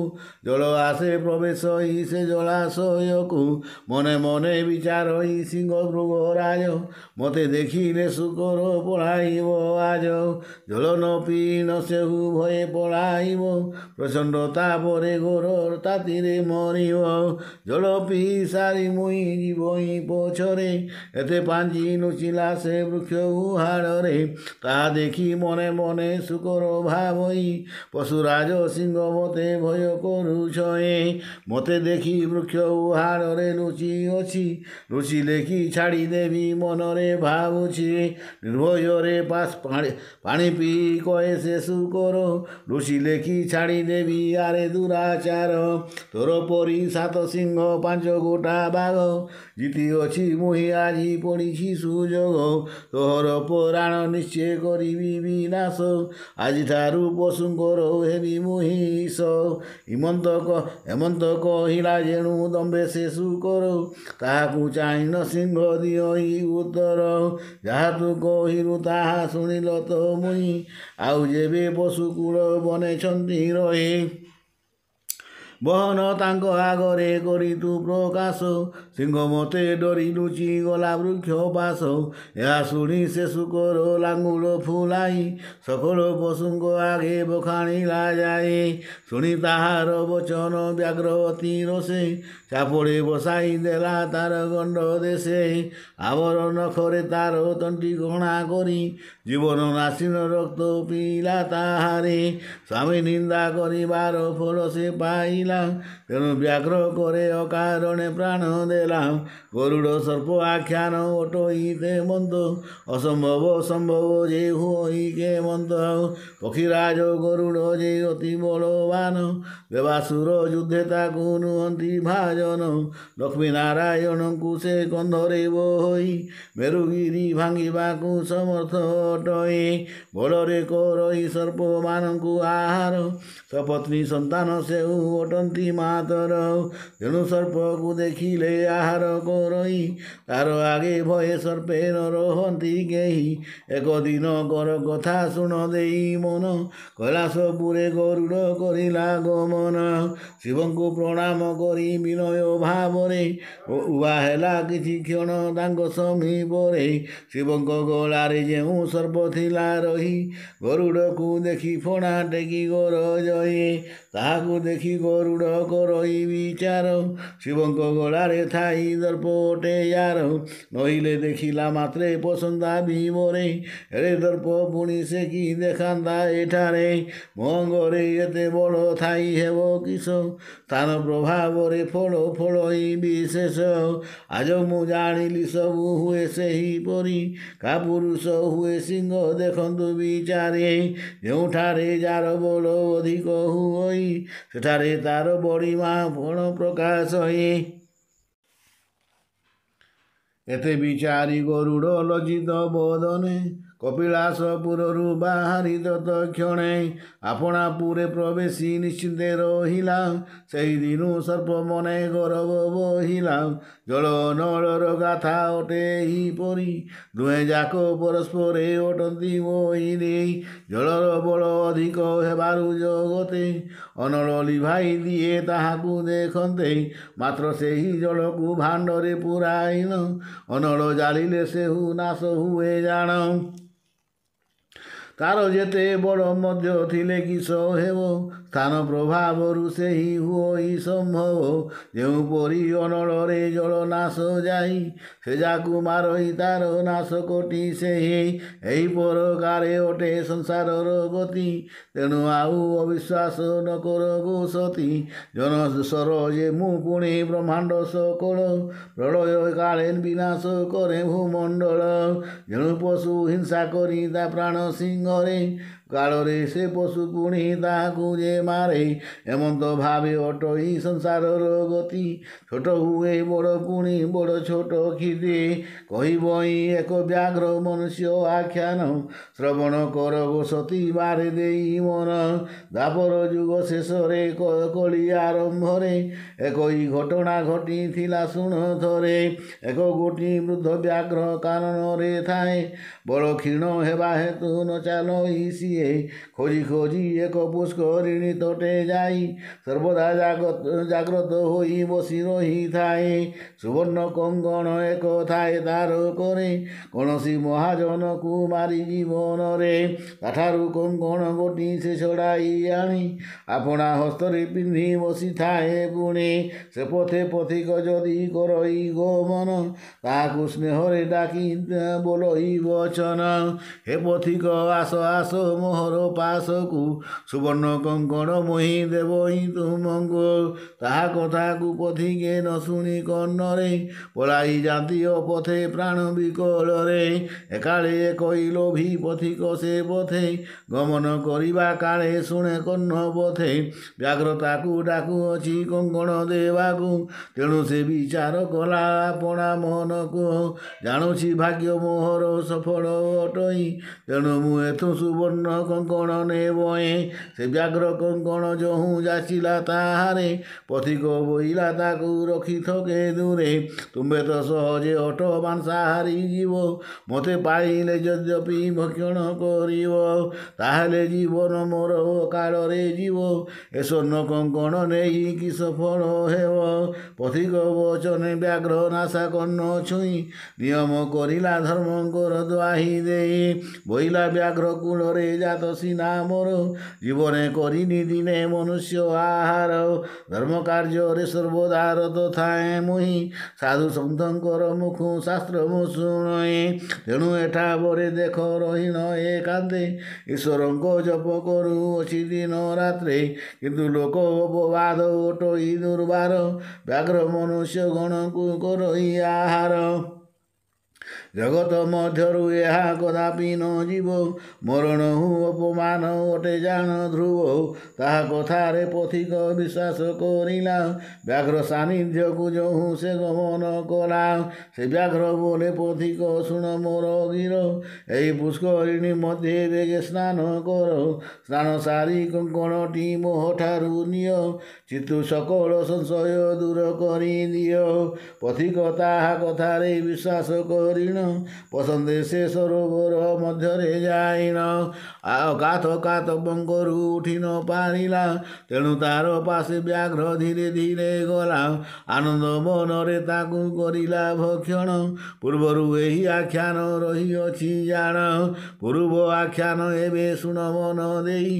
জল আসে প্রবেশ হই সে জলাশয়কু মনে মনে বিচার হই সিংহ ভৃগরাজ মতে দেখিলে শুকর পড়াইব আজ জল ন পিণ সেহু ভয়ে পড়াইব প্রচণ্ড তাপরে গোর তাতিরে মরিব জলপি সারি মুই জীবই পছরে এতে পাঞ্জি নুচিলা সে বৃক্ষ উহাড়রে তা দেখি মনে মনে শুকর ভাবই পশু রাজ সিংহ মতে ভয় করুছয়ে মতে দেখি বৃক্ষ উহাড়রে লুচি অছি লুচি লেখি ছাড়ি দেবি মনরে ভাবুছি নির্ভয়রে পাশ পাড়ে পানি পি কয়ে সে শুকর লুচি লেখি ছাড়ি দেবি আরে দুরাচার ଏଗାର ତୋର ପରି ସାତ ସିଂହ ପାଞ୍ଚ ଗୋଟା ବାଘ ଜିତି ଅଛି ମୁଁ ଆଜି ପଡ଼ିଛି ସୁଯୋଗ ତୋହର ପରାଣ ନିଶ୍ଚୟ କରିବି ବିନାଶ ଆଜିଠାରୁ ପଶୁଙ୍କର ହେବି ମୁହିଁ ଇସ ହିମନ୍ତ ହେମନ୍ତ କହିଲା ଯେଣୁ ଦମ୍ଭେ ସେ କରୁ ତାହାକୁ ଚାହିଁନ ସିଂହ ଦିଅ ହି ଉତ୍ତର ଯାହା ତୁ କହିଲୁ ତାହା ଶୁଣିଲ ତ ମୁଇଁ ଆଉ ଯେବେ ପଶୁକୂଳ ବନେଇଛନ୍ତି ରହେ ବହନ ତାଙ୍କ ଆଗରେ କରି ତୁ ପ୍ରକାଶ ସିଂହ ମୋତେ ଡରି ଲୁଚି ଗଲା ବୃକ୍ଷ ବାସ ଏହା ଶୁଣି ସେ ଶୁକର ଲାଙ୍ଗୁଳ ଫୁଲାଇ ସକଳ ପଶୁଙ୍କ ଆଗେ ବଖାଣିଲା ଯାଏ ଶୁଣି ତାହାର ବଚନ ବ୍ୟାଘ୍ରବତୀ ରୋଷେ ଚାପଡ଼େ ବସାଇ ଦେଲା ତାର ଗଣ୍ଡ ଦେଶେ ଆବର ନଖରେ ତାର ତଣ୍ଟି ଘଣା କରି ଜୀବନ ନାଶୀନ ରକ୍ତ ପିଇଲା ତାହାରେ ସ୍ୱାମୀ ନିନ୍ଦା କରିବାର ଫଳ ସେ ପାଇଲା দিলাম ତେଣୁ ବ୍ୟାଘ୍ର କରେ ଅକାରଣେ ପ୍ରାଣ ଦେଲାମ ଗରୁଡ଼ ସର୍ପ ଆଖ୍ୟାନ ଅଟୋଇ ତେ ମନ୍ଦ ଅସମ୍ଭବ ସମ୍ଭବ ଯେ ହୋଇ କେ ମନ୍ଦ ପକ୍ଷୀରାଜ ଗରୁଡ଼ ଯେ ଅତି ବଳବାନ ଦେବାସୁର ଯୁଦ୍ଧେ ତାକୁ ନୁହନ୍ତି ଭାଜନ ଲକ୍ଷ୍ମୀ ନାରାୟଣଙ୍କୁ ସେ କନ୍ଧରେ ବୋହି ମେରୁଗିରି ଭାଙ୍ଗିବାକୁ ସମର୍ଥ ଅଟଏ ବଳରେ କରଇ ସର୍ପମାନଙ୍କୁ ଆହାର ସପତ୍ନୀ ସନ୍ତାନ ସେଉ ଅଟ କରନ୍ତି ମାତର ତେଣୁ ସର୍ପକୁ ଦେଖିଲେ ଆହାର କରଇ ତାର ଆଗେ ଭୟେ ସର୍ପେ ନ ରହନ୍ତି କେହି ଏକ ଦିନ କର କଥା ଶୁଣ ଦେଇ ମନ କୈଳାସପୁରେ ଗରୁଡ଼ କରିଲା ଗମନ ଶିବଙ୍କୁ ପ୍ରଣାମ କରି ବିନୟ ଭାବରେ ଉଆ ହେଲା କିଛି କ୍ଷଣ ତାଙ୍କ ସମୀପରେ ଶିବଙ୍କ ଗଳାରେ ଯେଉଁ ସର୍ପ ଥିଲା ରହି ଗରୁଡ଼କୁ ଦେଖି ଫଣା ଟେକି ଗର ଜୟେ ତାହାକୁ ଦେଖି ଗରୁଡ଼ କରଇ ବିଚାର ଶିବଙ୍କ ଗଳାରେ ଥାଇ ଦର୍ପଟେ ୟାର ନହିଲେ ଦେଖିଲା ମାତ୍ରେ ପସନ୍ଦା ଭୀମରେ ରେ ଦର୍ପ ପୁଣି ସେ କି ଦେଖାନ୍ତା ଏଠାରେ ମଙ୍ଗରେ ଏତେ ବଡ଼ ଥାଇ ହେବ କିସ ତାର ପ୍ରଭାବରେ ଫଳ ଫଳ ଫଳଇ ବିଶେଷ ଆଜ ମୁଁ ଜାଣିଲି ସବୁ ହୁଏ ସେହିପରି କା ପୁରୁଷ ହୁଏ ସିଂହ ଦେଖନ୍ତୁ ବିଚାରେ ଯେଉଁଠାରେ ଯାର ବଳ ଅଧିକ ହୁଏ થઈ ସେଠାରେ ତାର ବଡ଼ିମା ପୁଣ ପ୍ରକାଶ ହେ ଏତେ ବିଚାରି ଗରୁଡ଼ ଲଜିତ ବୋଧନେ କପିଳାସପୁରରୁ ବାହାରି କ୍ଷଣେ ଆପଣାପୁରେ ପ୍ରବେଶୀ ନିଶ୍ଚିନ୍ତେ ରହିଲା ସେହିଦିନୁ ସର୍ପ ମନେ ଗରବ ବହିଲା ଜଳ ନଳର ଗାଥା ଅଟେ ଏହିପରି ଦୁହେଁ ଯାକ ପରସ୍ପରେ ଅଟନ୍ତି ମୋହିନି ଜଳର ବଳ ଅଧିକ ହେବାରୁ ଜଗତେ ଅନଳ ଲିଭାଇ ଦିଏ ତାହାକୁ ଦେଖନ୍ତେ ମାତ୍ର ସେହି ଜଳକୁ ଭାଣ୍ଡରେ ପୁରାଇନ ଅନଳ ଜାଳିଲେ ସେହୁ ନାଶ ହୁଏ ଜାଣ ତାର ଯେତେ ବଡ଼ ମଧ୍ୟ ଥିଲେ କିସ ହେବ ସ୍ଥାନ ପ୍ରଭାବରୁ ସେହି ହୁଅ ହିଁ ସମ୍ଭବ ଯେଉଁପରି ଅନଳରେ ଜଳ ନାଶ ଯାଇ ସେ ଯାକୁ ମାରହି ତାର ନାଶ କଟି ସେହି ଏହି ପର ପରକାରେ ଅଟେ ସଂସାରର ଗତି ତେଣୁ ଆଉ ଅବିଶ୍ୱାସ ନ କର ଜନ ସର ଯେ ମୁଁ ପୁଣି ବ୍ରହ୍ମାଣ୍ଡ ସକଳ ପ୍ରଳୟ କାଳେ ବିନାଶ କରେ ଭୂମଣ୍ଡଳ ଯେଣୁ ପଶୁ ହିଂସା କରି ତା ପ୍ରାଣ ସିଂହ snoring କାଳରେ ସେ ପଶୁ ପୁଣି ତାହାକୁ ଯେ ମାରେ ଏମନ୍ତ ଭାବେ ଅଟଇ ସଂସାରର ଗତି ଛୋଟ ହୁଏ ବଡ଼ ପୁଣି ବଡ଼ ଛୋଟ କ୍ଷିଦେ କହିବ ଏକ ବ୍ୟାଘ୍ର ମନୁଷ୍ୟ ଆଖ୍ୟାନ ଶ୍ରବଣ କର ସତୀ ବାରେ ଦେଇ ମନ ଦାପର ଯୁଗ ଶେଷରେ କଳି ଆରମ୍ଭରେ ଏକଇ ଘଟଣା ଘଟିଥିଲା ଶୁଣ ଥରେ ଏକ ଗୋଟି ବୃଦ୍ଧ ବ୍ୟାଘ୍ର କାରଣରେ ଥାଏ ବଡ଼ କ୍ଷୀଣ ହେବା ହେତୁ ନ ଚାଲ ସିଏ দিয়ে খোঁজি খোঁজি এক পুষ্করিণী তটে যাই সর্বদা জাগত জাগ্রত হই বসি রহি থাই সুবর্ণ কঙ্কণ এক থায় তার করে কৌশি মহাজন কুমারী জীবନରେ তাঠারু কঙ্কণ গোটি সে ছড়াই আনি আপনা হস্তরে পিন্ধি বসি থায় পুণে সে পথে পথিক যদি করই গোমন তাহাকু স্নেহরে ডাকি বলই বচন হে পথিক আস আস মো ମୋହର ପାସକୁ ସୁବର୍ଣ୍ଣ କଙ୍କଣ ମୁହିଁ ଦେବ ହିଁ ତୁମଙ୍କୁ ତାହା କଥାକୁ ପଥିକେ ନ ଶୁଣି କର୍ଣ୍ଣରେ ପଳାଇ ଯାଆନ୍ତି ଅପଥେ ପ୍ରାଣ ବିକଳରେ ଏକାଳେ କହି ଲୋଭି ପଥିକ ସେ ପଥେ ଗମନ କରିବା କାଳେ ଶୁଣେ କର୍ଣ୍ଣ ପଥେ ବ୍ୟାଘ୍ର ତାକୁ ଡାକୁଅଛି କଙ୍କଣ ଦେବାକୁ ତେଣୁ ସେ ବିଚାର କଲା ଆପଣା ମନକୁ ଜାଣୁଛି ଭାଗ୍ୟ ମୋହର ସଫଳ ଅଟଇ ତେଣୁ ମୁଁ ଏଥୁ ସୁବର୍ଣ୍ଣ କଙ୍କଣ ନେ ବଏଁ ସେ ବ୍ୟାଘ୍ର କଙ୍କଣ ଯହୁଁ ଯାଚିଲା ତାହାରେ ପଥିକ ବୋଇଲା ତାକୁ ରଖିଥକେ ଦୂରେ ତୁମେ ତ ସହଜେ ଅଟ ବାଂସା ହାରିଯିବ ମୋତେ ପାଇଲେ ଯଦ୍ୟପି ଭକ୍ଷଣ କରିବ ତାହେଲେ ଜୀବନ ମୋର କାଳରେ ଯିବ ଏ ସ୍ୱର୍ଣ୍ଣ କଙ୍କଣ ନେଇ କି ସଫଳ ହେବ ପଥିକ ବଚନ ବ୍ୟାଘ୍ର ନାଶା କର୍ଣ୍ଣ ଛୁଇଁ ନିୟମ କରିଲା ଧର୍ମଙ୍କର ଦ୍ୱାହି ଦେଇ ବୋଇଲା ବ୍ୟାଘ୍ର କୂଳରେ জাত সিনা মোর জীবনে করিনি দিনে মনুষ্য আহার ধর্ম কার্যরে সর্বদারত থায়ে মুহি সাধু সন্তଙ୍କର ମୁଖୁ ଶାସ୍ତ୍ର ମୁଁ ଶୁଣେ ତେଣୁ ଏଠା ପରେ ଦେଖ ରହିନ ଏକାନ୍ତେ ଈଶ୍ୱରଙ୍କ ଜପ କରୁଅଛି ଦିନ ରାତ୍ରେ କିନ୍ତୁ ଲୋକ ଅପବାଦ ଓଟଇ ଦୁର୍ବାର ବ୍ୟାଘ୍ର ମନୁଷ୍ୟ ଗଣକୁ କରଇ ଆହାର ଜଗତ ମଧ୍ୟରୁ ଏହା କଦାପି ନ ଯିବ ମରଣ ହୁଁ ଅପମାନ ଅଟେ ଜାଣ ଧ୍ରୁବ ତାହା କଥାରେ ପଥିକ ବିଶ୍ୱାସ କରିଲା ବ୍ୟାଘ୍ର ସାନ୍ନିଧ୍ୟକୁ ଯେଉଁ ସେ ଗମନ କଲା ସେ ବ୍ୟାଘ୍ର ବୋଲେ ପଥିକ ଶୁଣ ମୋର ଗିର ଏହି ପୁଷ୍କରିଣୀ ମଧ୍ୟ ବେଗେ ସ୍ନାନ କର ସ୍ନାନ ସାରି କଣଟି ମୋହ ଠାରୁ ନିଅ ଚିତୁ ସକଳ ସଂଶୟ ଦୂର କରିଦିଅ ପଥିକ ତାହା କଥାରେ ବିଶ୍ୱାସ କରିଣ ପସନ୍ଦେ ସେ ସରୋବର ମଧ୍ୟରେ ଯାଇନ ଆଉ କାତ କାତ ବଙ୍ଗରୁ ଉଠି ନ ପାରିଲା ତେଣୁ ତାର ପାସେ ବ୍ୟାଘ୍ର ଧୀରେ ଧୀରେ ଗଲା ଆନନ୍ଦ ମନରେ ତାକୁ କରିଲା ଭକ୍ଷଣ ପୂର୍ବରୁ ଏହି ଆଖ୍ୟାନ ରହିଅଛି ଜାଣ ପୂର୍ବ ଆଖ୍ୟାନ ଏବେ ଶୁଣ ମନ ଦେଇ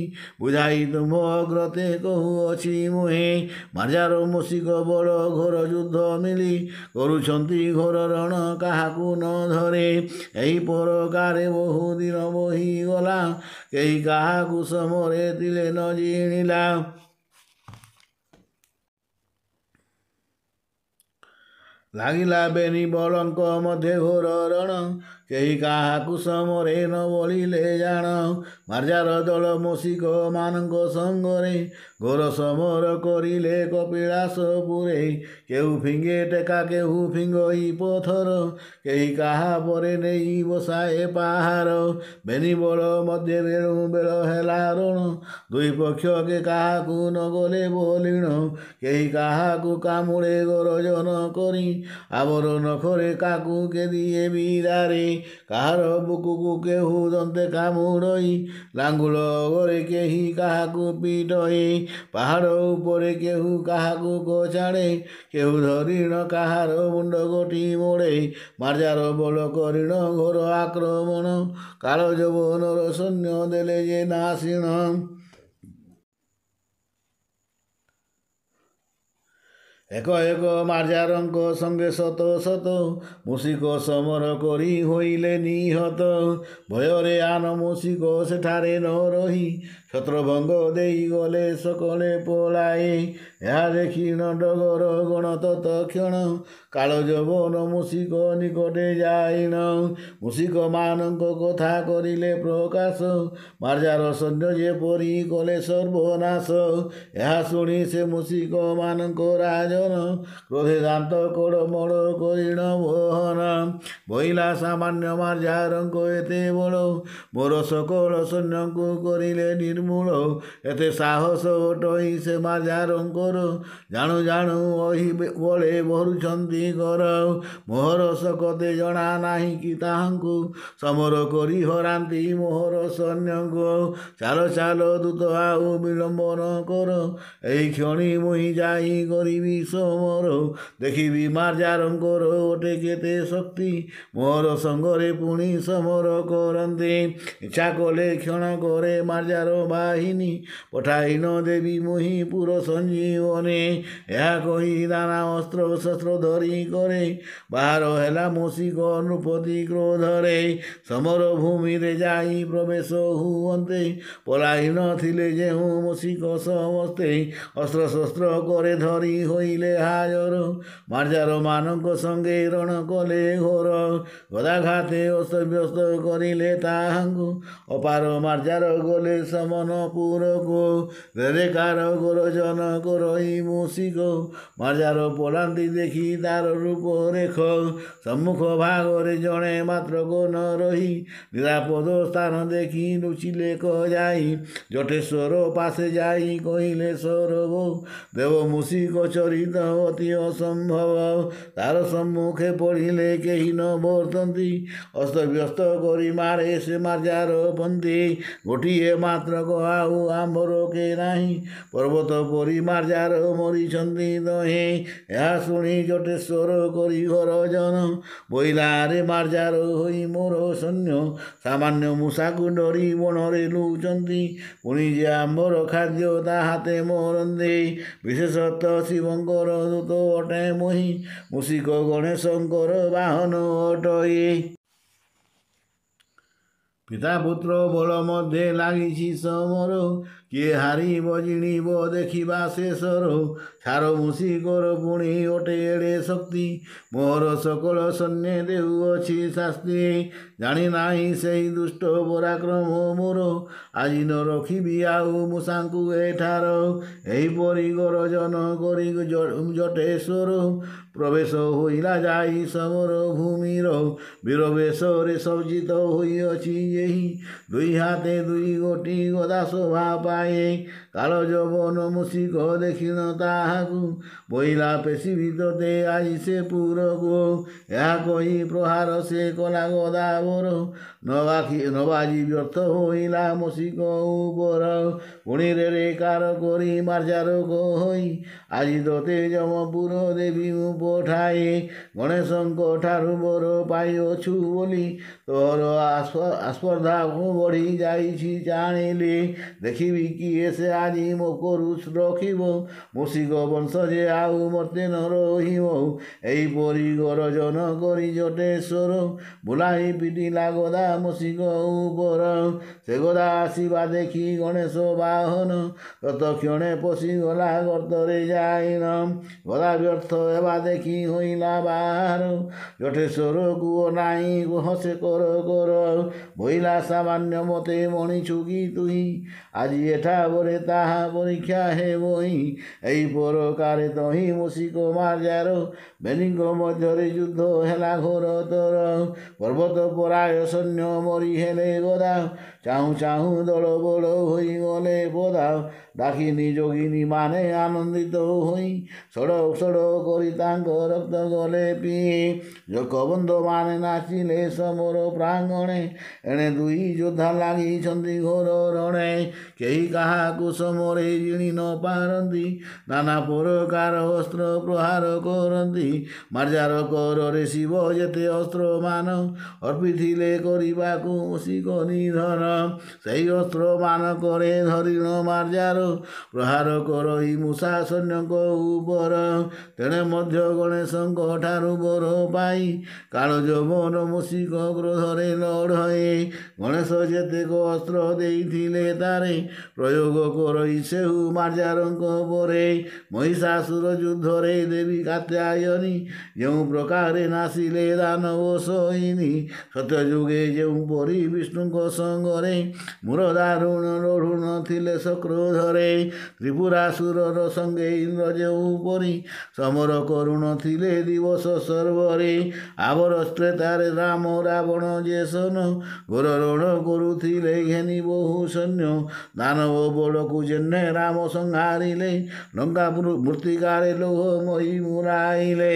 ବୁଝାଇ ତୁମ ଅଗ୍ରତେ କହୁଅଛି ମୁହେଁ ମାଜାର ମୂଷିକ ବଡ଼ ଘୋର ଯୁଦ୍ଧ ମିଳି କରୁଛନ୍ତି ଘୋର ରଣ କାହାକୁ ନ ଧରେ ଏହି ପ୍ରକାରେ ବହୁ ଦିନ ବହିଗଲା କେହି କାହାକୁ ସମରେ ଦିଲେ ନ ଜିଣିଲା ଲାଗିଲା ବେନି ବଲଙ୍କ ମଧ୍ୟ ଘୋର ରଣ କେହି କାହାକୁ ସମରେ ନ ବଳିଲେ ଜାଣ ମାର୍ଜାର ଦଳ ମୌସିକ ମାନଙ୍କ ସଙ୍ଗରେ ଘୋର ସମର କରିଲେ କପିଳାସ ପୁରେ କେଉଁ ଫିଙ୍ଗେ ଟେକା କେଉଁ ଫିଙ୍ଗଇ ପଥର କେହି କାହା ପରେ ନେଇ ବସାଏ ପାହାଡ଼ ବେନିବଳ ମଧ୍ୟ ରେଣୁ ବେଳ ହେଲା ରଣ ଦୁଇ ପକ୍ଷ କେ କାହାକୁ ନ ଗଲେ ବୋଲିଣ କେହି କାହାକୁ କାମୁଡ଼େ ଗରଜନ କରି ଆବର ନଖରେ କାହାକୁ କେ ଦିଏ ବିରାରେ କାହାର ବୁକକୁ କେହୁ ଦନ୍ତେ କାମୁଡ଼ି ଲାଙ୍ଗୁଳ ଘରେ କେହି କାହାକୁ ପିଟଇ ପାହାଡ଼ ଉପରେ କେହୁ କାହାକୁ ଗଛାଡ଼େ କେଉ ଧରିଣ କାହାର ମୁଣ୍ଡ ଗୋଟି ମୋଡ଼େ ମାର୍ଜାର ବଳ କରିଣ ଘୋର ଆକ୍ରମଣ କାଳ ଯୌବନର ସୈନ୍ୟ ଦେଲେ ଯେ ନାସୀଣ ଏକ ଏକ ମାର୍ଯ୍ୟାରଙ୍କ ସଙ୍ଗେ ସତ ସତ ମୂଷିକ ସମର କରି ହୋଇଲେ ନିହତ ଭୟରେ ଆନ ମୂଷିକ ସେଠାରେ ନ ରହି ছত্রভঙ্গ দেই গলে সকলে পলাই ଏହା ଦେଖି ନଟଗର ଗଣତ ତକ୍ଷଣ କାଳ ଯବନ ମୁଷିକ ନିକଟେ ଯାଇନ ମୁଷିକମାନଙ୍କ କଥା କରିଲେ ପ୍ରକାଶ ମାର୍ଜାର ସୈନ୍ୟ ଯେପରି କଲେ ସର୍ବନାଶ ଏହା ଶୁଣି ସେ ମୁଷିକମାନଙ୍କ ରାଜନ କ୍ରୋଧେ ଦାନ୍ତ କଡ଼ମଡ଼ କରିଣ ମୋହନ ବହିଲା ସାମାନ୍ୟ ମାର୍ଜାରଙ୍କ ଏତେ ବଳ ମୋର ସକଳ ସୈନ୍ୟଙ୍କୁ କରିଲେ ନିର୍ଭ ନିର୍ମୂଳ ଏତେ ସାହସ ଟଇ ସେ ମା ଯାରଙ୍କର ଜାଣୁ ଜାଣୁ ଅହି ବଳେ ଭରୁଛନ୍ତି ଘର ମୋହର ସକତେ ଜଣା ନାହିଁ କି ତାହାଙ୍କୁ ସମର କରି ହରାନ୍ତି ମୋହର ସୈନ୍ୟଙ୍କୁ ଚାଲ ଚାଲ ଦୂତ ଆଉ ବିଳମ୍ବନ କର ଏଇ କ୍ଷଣି ମୁଇଁ ଯାଇ କରିବି ସମର ଦେଖିବି ମାର୍ଜାରଙ୍କର ଗୋଟେ କେତେ ଶକ୍ତି ମୋର ସଙ୍ଗରେ ପୁଣି ସମର କରନ୍ତି ଇଚ୍ଛା କଲେ କ୍ଷଣ କରେ ମାର୍ଜାର বাহিনী পঠাইন দেবী মুহি পুর সঞ্জীবনে ଏହା କହି ଦାନା ଅସ୍ତ୍ର ଶସ୍ତ୍ର ଧରି କରେ ବାହାର ହେଲା ମସିକ ନୃପତି କ୍ରୋଧରେ ସମର ଭୂମିରେ ଯାଇ ପ୍ରବେଶ ହୁଅନ୍ତେ ପଳାଇ ନଥିଲେ ଯେଉଁ ମସିକ ସମସ୍ତେ ଅସ୍ତ୍ରଶସ୍ତ୍ର କରେ ଧରି ହୋଇଲେ ହାଜର ମାର୍ଜାରମାନଙ୍କ ସଙ୍ଗେ ରଣ କଲେ ଘୋର ଗଦାଘାତେ ଅସ୍ତବ୍ୟସ୍ତ କରିଲେ ତାହାଙ୍କୁ ଅପାର ମାର୍ଜାର ଗଲେ ସମ পুরকো রেকার গোরজন গোরই মুসিক মার্জার পড়ান্তি দেখি তার রূপ রেখ সম্মুখ ভাগরে জনে মাত্র গুণ রহি নিরাপদ স্থান দেখি লুচিলে ক যাই জটেশ্বর পাশে যাই কহিলে সৌরভ দেব মুসিক চরিত অতি অসম্ভব তার সম্মুখে পড়িলে কেহি ন বর্তন্তি অস্তব্যস্ত করি মারে সে মার্জার পন্থী ଗୋଟିଏ ମାତ୍ର ଆଉ ଆମ୍ଭର କେ ନାହିଁ ପର୍ବତ ପରି ମାର୍ଜାର ମରିଛନ୍ତି ଦହେ ଏହା ଶୁଣି ଜଟେଶ୍ୱର କରି ଘର ଜନ ବୋଇଲାରେ ମାର୍ଜାର ହୋଇ ମୋର ସୈନ୍ୟ ସାମାନ୍ୟ ମୂଷାକୁ ଡରି ବଣରେ ଲୁଛନ୍ତି ପୁଣି ଯେ ଆମ୍ଭର ଖାଦ୍ୟ ତାହାତେ ଦେ ବିଶେଷତଃ ଶିବଙ୍କର ଦୂତ ଅଟେ ମୋହି ମୂଷିକ ଗଣେଶଙ୍କର ବାହନ ଅଟଏ ପିତା ପୁତ୍ର ବଳ ମଧ୍ୟରେ ଲାଗିଛି ସମର କିଏ ହାରିବ ଜିଣିବ ଦେଖିବା ଶେଷର ସାର ମୁଷିକର ପୁଣି ଓଟେ ଏଡ଼େ ଶକ୍ତି ମୋର ସକଳ ସୈନ୍ୟ ଦେଉଅଛି ଶାସ୍ତ୍ରୀ ଜାଣି ନାହିଁ ସେଇ ଦୁଷ୍ଟ ପରାକ୍ରମ ମୋର ଆଜି ନ ରଖିବି ଆଉ ମୂଷାଙ୍କୁ ଏଠାର ଏହିପରି ଗରଜନ କରି ଜଟେଶ୍ୱର ପ୍ରବେଶ ହୋଇଲା ଯାଇ ସମର ଭୂମିର ବୀରବେଶରେ ସଜ୍ଜିତ ହୋଇଅଛି ଏହି ଦୁଇ ହାତେ ଦୁଇ ଗୋଟି ଗଦା ଶୋଭା ପାଏ ନ୍ୟାୟ କାଳ ଯୌବନ ମୁଷିକ ଦେଖିନ ତାହାକୁ ବୋଇଲା ପେଶି ଭିତରେ ଆଇ ସେ ପୁରକୁ ଏହା କହି ପ୍ରହାର ସେ କଲା ଗଦାବର নবাখি নবাজি ব্যর্থ হইলা মসিক উপর গুণীর রেকার করি মার্জারক হই আজি দতে যমপুর দেবী উপঠায়ে গণেশঙ্ক ঠারু বর পাইଅଛୁ ବୋଲି ତୋର ଆସ୍ପର୍ଧା ବଢ଼ି ଯାଇଛି ଜାଣିଲି ଦେଖିବି କିଏ ସେ ଆଜି ମୋ କରୁଷ ରଖିବ ମୂଷିକ ବଂଶ ଯେ ଆଉ ମୋତେ ନ ରହିବ ଏହିପରି ଗରଜନ କରି ଜଟେଶ୍ୱର ବୁଲାଇ ପିଟିଲା ଗଦା ବସିକ ଉପର ସେ ଗଦା ଆସିବା ଦେଖି ଗଣେଶ ବାହନ ରତକ୍ଷଣେ ପଶିଗଲା ଗର୍ତ୍ତରେ ଯାଇନ ଗଦା ବ୍ୟର୍ଥ ହେବା ଦେଖି ହୋଇଲା ବାହାର ଜଠେଶ୍ୱର କୁଅ ନାହିଁ ହସେ କର କର ବୋଇଲା ସାମାନ୍ୟ ମୋତେ ମଣିଛୁ କି ତୁହିଁ আজি এটা বলে তাহা পরীক্ষা হে বই এই পরকারে তহি মুসি কুমার যার বেনিঙ্গ মধ্যরে যুদ্ধ হেলা ঘোর তোর পর্বত পরায় সৈন্য মরি হেলে গদা চাহু চাহু দল বড় হই দাখিনী যোগিনী মানে আনন্দিত হই সড়ক সড়ক করি তাঙ্ক রক্ত গলে পি যোগবন্ধ মানে নাচিলে সমর প্রাঙ্গণে এনে দুই যোদ্ধা লাগিছন্তি ঘোর রণে କେହି କାହାକୁ ସମରେ ଜିଣି ନ ପାରନ୍ତି ନାନା ପ୍ରକାର ଅସ୍ତ୍ର ପ୍ରହାର କରନ୍ତି ମାର୍ଯ୍ୟାର କରରେ ଶିବ ଯେତେ ଅସ୍ତ୍ରମାନ ଅର୍ପିଥିଲେ କରିବାକୁ ଶିକ ନିଧନ ସେହି ଅସ୍ତ୍ରମାନ କରେ ଧରିଣ ମାର୍ଯ୍ୟାର ପ୍ରହାର କର ହି ମୂଷା ସୈନ୍ୟଙ୍କ ଉପର ତେଣେ ମଧ୍ୟ ଗଣେଶଙ୍କ ଠାରୁ ବର ପାଇ କାଳ ଯୌବନ ମୂଷିକ କ୍ରୋଧରେ ଲଢ଼େ ଗଣେଶ ଯେତେକ ଅସ୍ତ୍ର ଦେଇଥିଲେ ତାରେ ପ୍ରୟୋଗ କରି ସେହୁ ମାର୍ଯ୍ୟାରଙ୍କ ପରେ ମହିଷାସୁର ଯୁଦ୍ଧରେ ଦେବୀ କାତ୍ୟାୟନି ଯେଉଁ ପ୍ରକାରେ ନାସିଲେ ଦାନବ ସତ୍ୟ ଯୁଗେ ଯେଉଁ ପରି ବିଷ୍ଣୁଙ୍କ ସଙ୍ଗରେ ମୂର ଦାରୁଣ ରଢ଼ୁଣ ଥିଲେ ସକ୍ରୋଧରେ ତ୍ରିପୁରାସୁରର ସଙ୍ଗେ ଇନ୍ଦ୍ର ଯେଉଁ ପରି ସମର କରୁଣ ଥିଲେ ଦିବସ ସର୍ବରେ ଆବର ଶ୍ରେତାରେ ରାମ ରାବଣ ଯେ ସନ ଘୋର ରଣ କରୁଥିଲେ ଘେନି ବହୁ ସୈନ୍ୟ दानवो बोलोकु जेन्ने राम संहारीले डा मूर्तिकारे लोह मोही मुराईले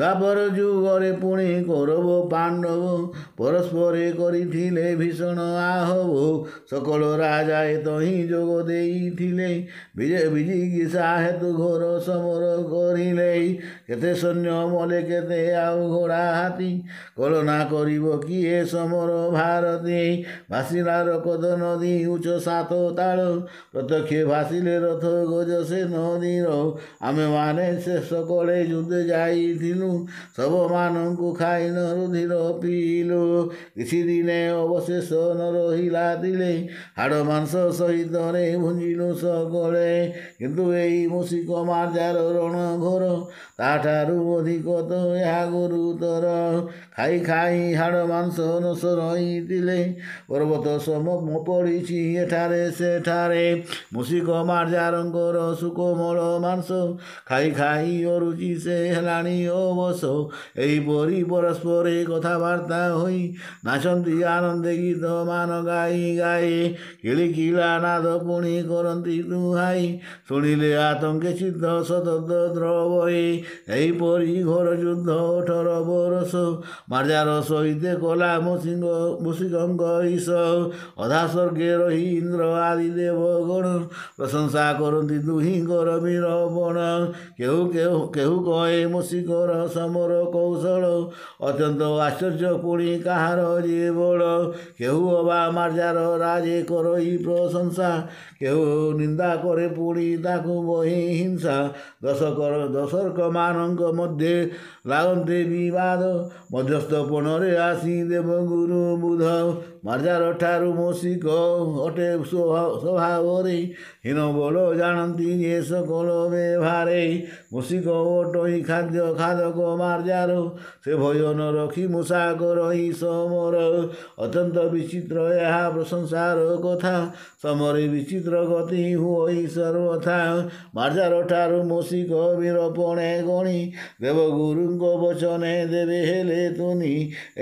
দ্বাপর ଯୁଗରେ ପୁଣି କୌରବ ପାଣ୍ଡବ ପରସ୍ପରେ କରିଥିଲେ ଭୀଷଣ ଆହବ ସକଳ ରାଜା ଏତ ହିଁ ଯୋଗ ଦେଇଥିଲେ ବିଜେ ବିଜିଗିସା ହେତୁ ଘୋର ସମର କରିଲେ କେତେ ସୈନ୍ୟ ମଲେ କେତେ ଆଉ ଘୋଡ଼ା ହାତୀ କଳନା କରିବ କିଏ ସମର ଭାରତୀ ଭାସିଲା ରକଦ ନଦୀ ଉଚ୍ଚ ସାତ ତାଳ ପ୍ରତ୍ୟକ୍ଷ ଭାସିଲେ ରଥ ଗଜ ସେ ନଦୀର ଆମେମାନେ ଶେଷ କଳେ ଯୁଦ୍ଧ ଯାଇଥିଲୁ ଦିନୁ ସବମାନଙ୍କୁ ଖାଇ ନ ରୁଧିର ପିଇଲୁ କିଛି ଦିନେ ଅବଶେଷ ନ ରହିଲା ଦିଲେ ହାଡ଼ ମାଂସ ସହିତରେ ଭୁଞ୍ଜିଲୁ ସଗଳେ କିନ୍ତୁ ଏଇ ମୂଷିକ ମାର୍ଜାର ରଣ ଘର ତାଠାରୁ ଅଧିକ ତ ଏହା ଗୁରୁତର ଖାଇ ଖାଇ ହାଡ଼ ମାଂସ ନ ରହିଥିଲେ ପର୍ବତ ସମ ପଡ଼ିଛି ଏଠାରେ ସେଠାରେ ମୂଷିକ ମାର୍ଜାରଙ୍କର ସୁକମଳ ମାଂସ ଖାଇ ଖାଇ ଅରୁଚି ସେ ହେଲାଣି ଓ ବସ ଏହିପରି ପରସ୍ପରେ କଥାବାର୍ତ୍ତା ହୋଇ ନାଚନ୍ତି ଆନନ୍ଦେ ଗୀତମାନ ଗାଇ ଗାଇ କିଳିକିଳା ନାଦ ପୁଣି କରନ୍ତି ଦୁହାଇ ଶୁଣିଲେ ଆତଙ୍କେ ଚିତ୍ତ ସତତ ଦ୍ରବଇ ଏହିପରି ଘର ଯୁଦ୍ଧ ଅଠର ବରଷ ମାର୍ଜାର ସହିତ କଲା ମୁସିଂହ ମୁସିକଙ୍କ ଈଶ ଅଧା ସ୍ୱର୍ଗେ ରହି ଇନ୍ଦ୍ର ଆଦି ଦେବଗଣ ପ୍ରଶଂସା କରନ୍ତି ଦୁହିଁଙ୍କର ବୀରବଣ କେଉଁ କେଉଁ କେଉଁ କହେ ମୁସିକର ସମର କୌଶଳ ଅତ୍ୟନ୍ତ ଆଶ୍ଚର୍ଯ୍ୟ ପୁଣି କାହାର ଜୀବଳ କେଉଁ ଅବା ମାର୍ଜାର ରାଜେ କର କରଇ ପ୍ରଶଂସା କେଉଁ ନିନ୍ଦା କରେ ପୁଣି ତାକୁ ବହି ହିଂସା ଦଶକର ଦଶର୍କମାନଙ୍କ ମଧ୍ୟେ ଲାଗନ୍ତେ ବିବାଦ ମଧ୍ୟସ୍ଥ ମଧ୍ୟସ୍ଥପଣରେ ଆସି ଦେବ ଗୁରୁ ବୁଧ ମର୍ଯ୍ୟାଦଠାରୁ ମୌସିକ ଅଟେ ସ୍ୱଭାବରେ ହୀନ ବୋଲ ଜାଣନ୍ତି ଏ ସକଳ ବ୍ୟବହାରେ ମୌସିକ ଅଟଇ ଖାଦ୍ୟ ଖାଦକ ମାର୍ଜାର ସେ ଭୟନ ରଖି ମୂଷାକ ରହି ସମର ଅତ୍ୟନ୍ତ ବିଚିତ୍ର ଏହା ପ୍ରଶଂସାର କଥା ସମରେ ବିଚିତ୍ର ଗତି ହୁଏ ସର୍ବଥା ମାର୍ଜାରଠାରୁ ମୌସିକ ବୀରପଣେ ଗଣି ଦେବଗୁରୁଙ୍କ ବଚନେ ଦେବେ ହେଲେ ତୁନି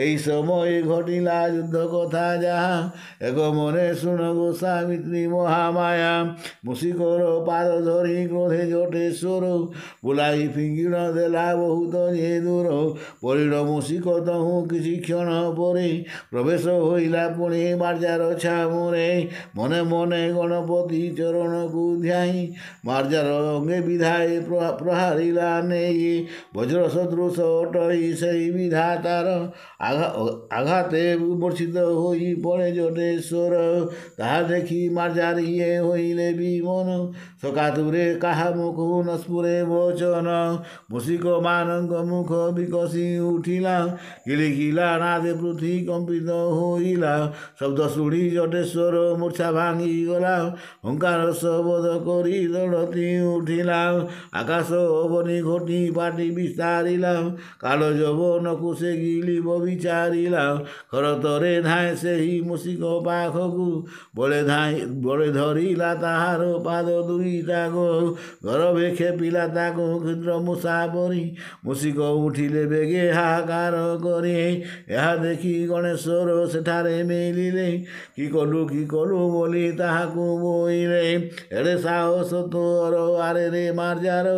ଏହି ସମୟ ଘଟିଲା ଯୁଦ୍ଧ କଥା রাজা এক মনে শুন গোস্বামিত্রী মহামায়া মুসিকর পাদ ধরি ক্রোধে জটেশ্বর বুলাই ফিঙ্গিণ দেলা বহুত যে দূর পরিণ মুসিক তহু কিছুক্ষণ পরে প্রবেশ হইলা পুণি পুଣି মার্ଜାର মনে মনে গণপতি ଗଣପତି ଚରଣକୁ ଧ୍ୟାଇ ମାର୍ଜାର ଅଙ୍ଗେ ବିଧାଇ ପ୍ରହାରିଲା ନେଇ ବଜ୍ର ସଦୃଶ সেই বিধা তার আঘাতে মূর্ছিত হই বহি পড়ে জটেশ্বর তাহা দেখি মার্জারিয়ে হইলে বিমন সকাতুরে কাহা মুখ নস্পুরে বচন মুশিক মানঙ্ক মুখ বিকশি উঠিলা কিলিকিলা নাদে পৃথি কম্পিত হইলা শব্দ শুনি জটেশ্বর মূর্ছা ভাঙি গলা হুঙ্কার শবোধ করি দড়তি উঠিলা আকাশ অবনি ঘটি পাটি বিস্তারিলা কালো যবন কুশে গিলিব বিচারিলা খরতরে ধায় সে ସେହି ମୁଷିକ ପାଖକୁ ବଳେ ଧାଇଁ ବଳେ ଧରିଲା ତାହାର ପାଦ ଦୁଇଟାକ ଗରବେ ଖେପିଲା ତାକୁ କ୍ଷୁଦ୍ର ମୁସାପରି ମୁଷିକ ଉଠିଲେ ବେଗେ ହାହାକାର କରି ଏହା ଦେଖି ଗଣେଶ୍ୱର ସେଠାରେ ମିଳିଲେ କି କଲୁ କି କଲୁ ବୋଲି ତାହାକୁ ବୋଇଲେ ଏଡ଼େ ସାହସ ତୋର ଆରେ ରେ ମାର୍ଜାର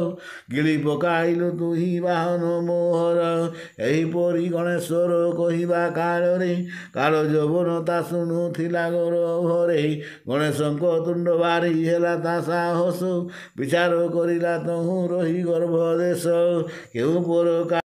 ଗିଳି ପକାଇଲୁ ତୁହି ବାହନ ମୋହର ଏହିପରି ଗଣେଶ୍ୱର କହିବା କାଳରେ କାଳ ଜବ ଗୋର ତା ଶୁଣୁଥିଲା ଗୋର ଘରେ ଗଣେଶଙ୍କ ତୁଣ୍ଡ ବାରି ହେଲା ତା ସାହସୁ ବିଚାର କରିଲା ତୁ ରହି ଗର୍ଭ ଦେଶ କେଉଁ ପର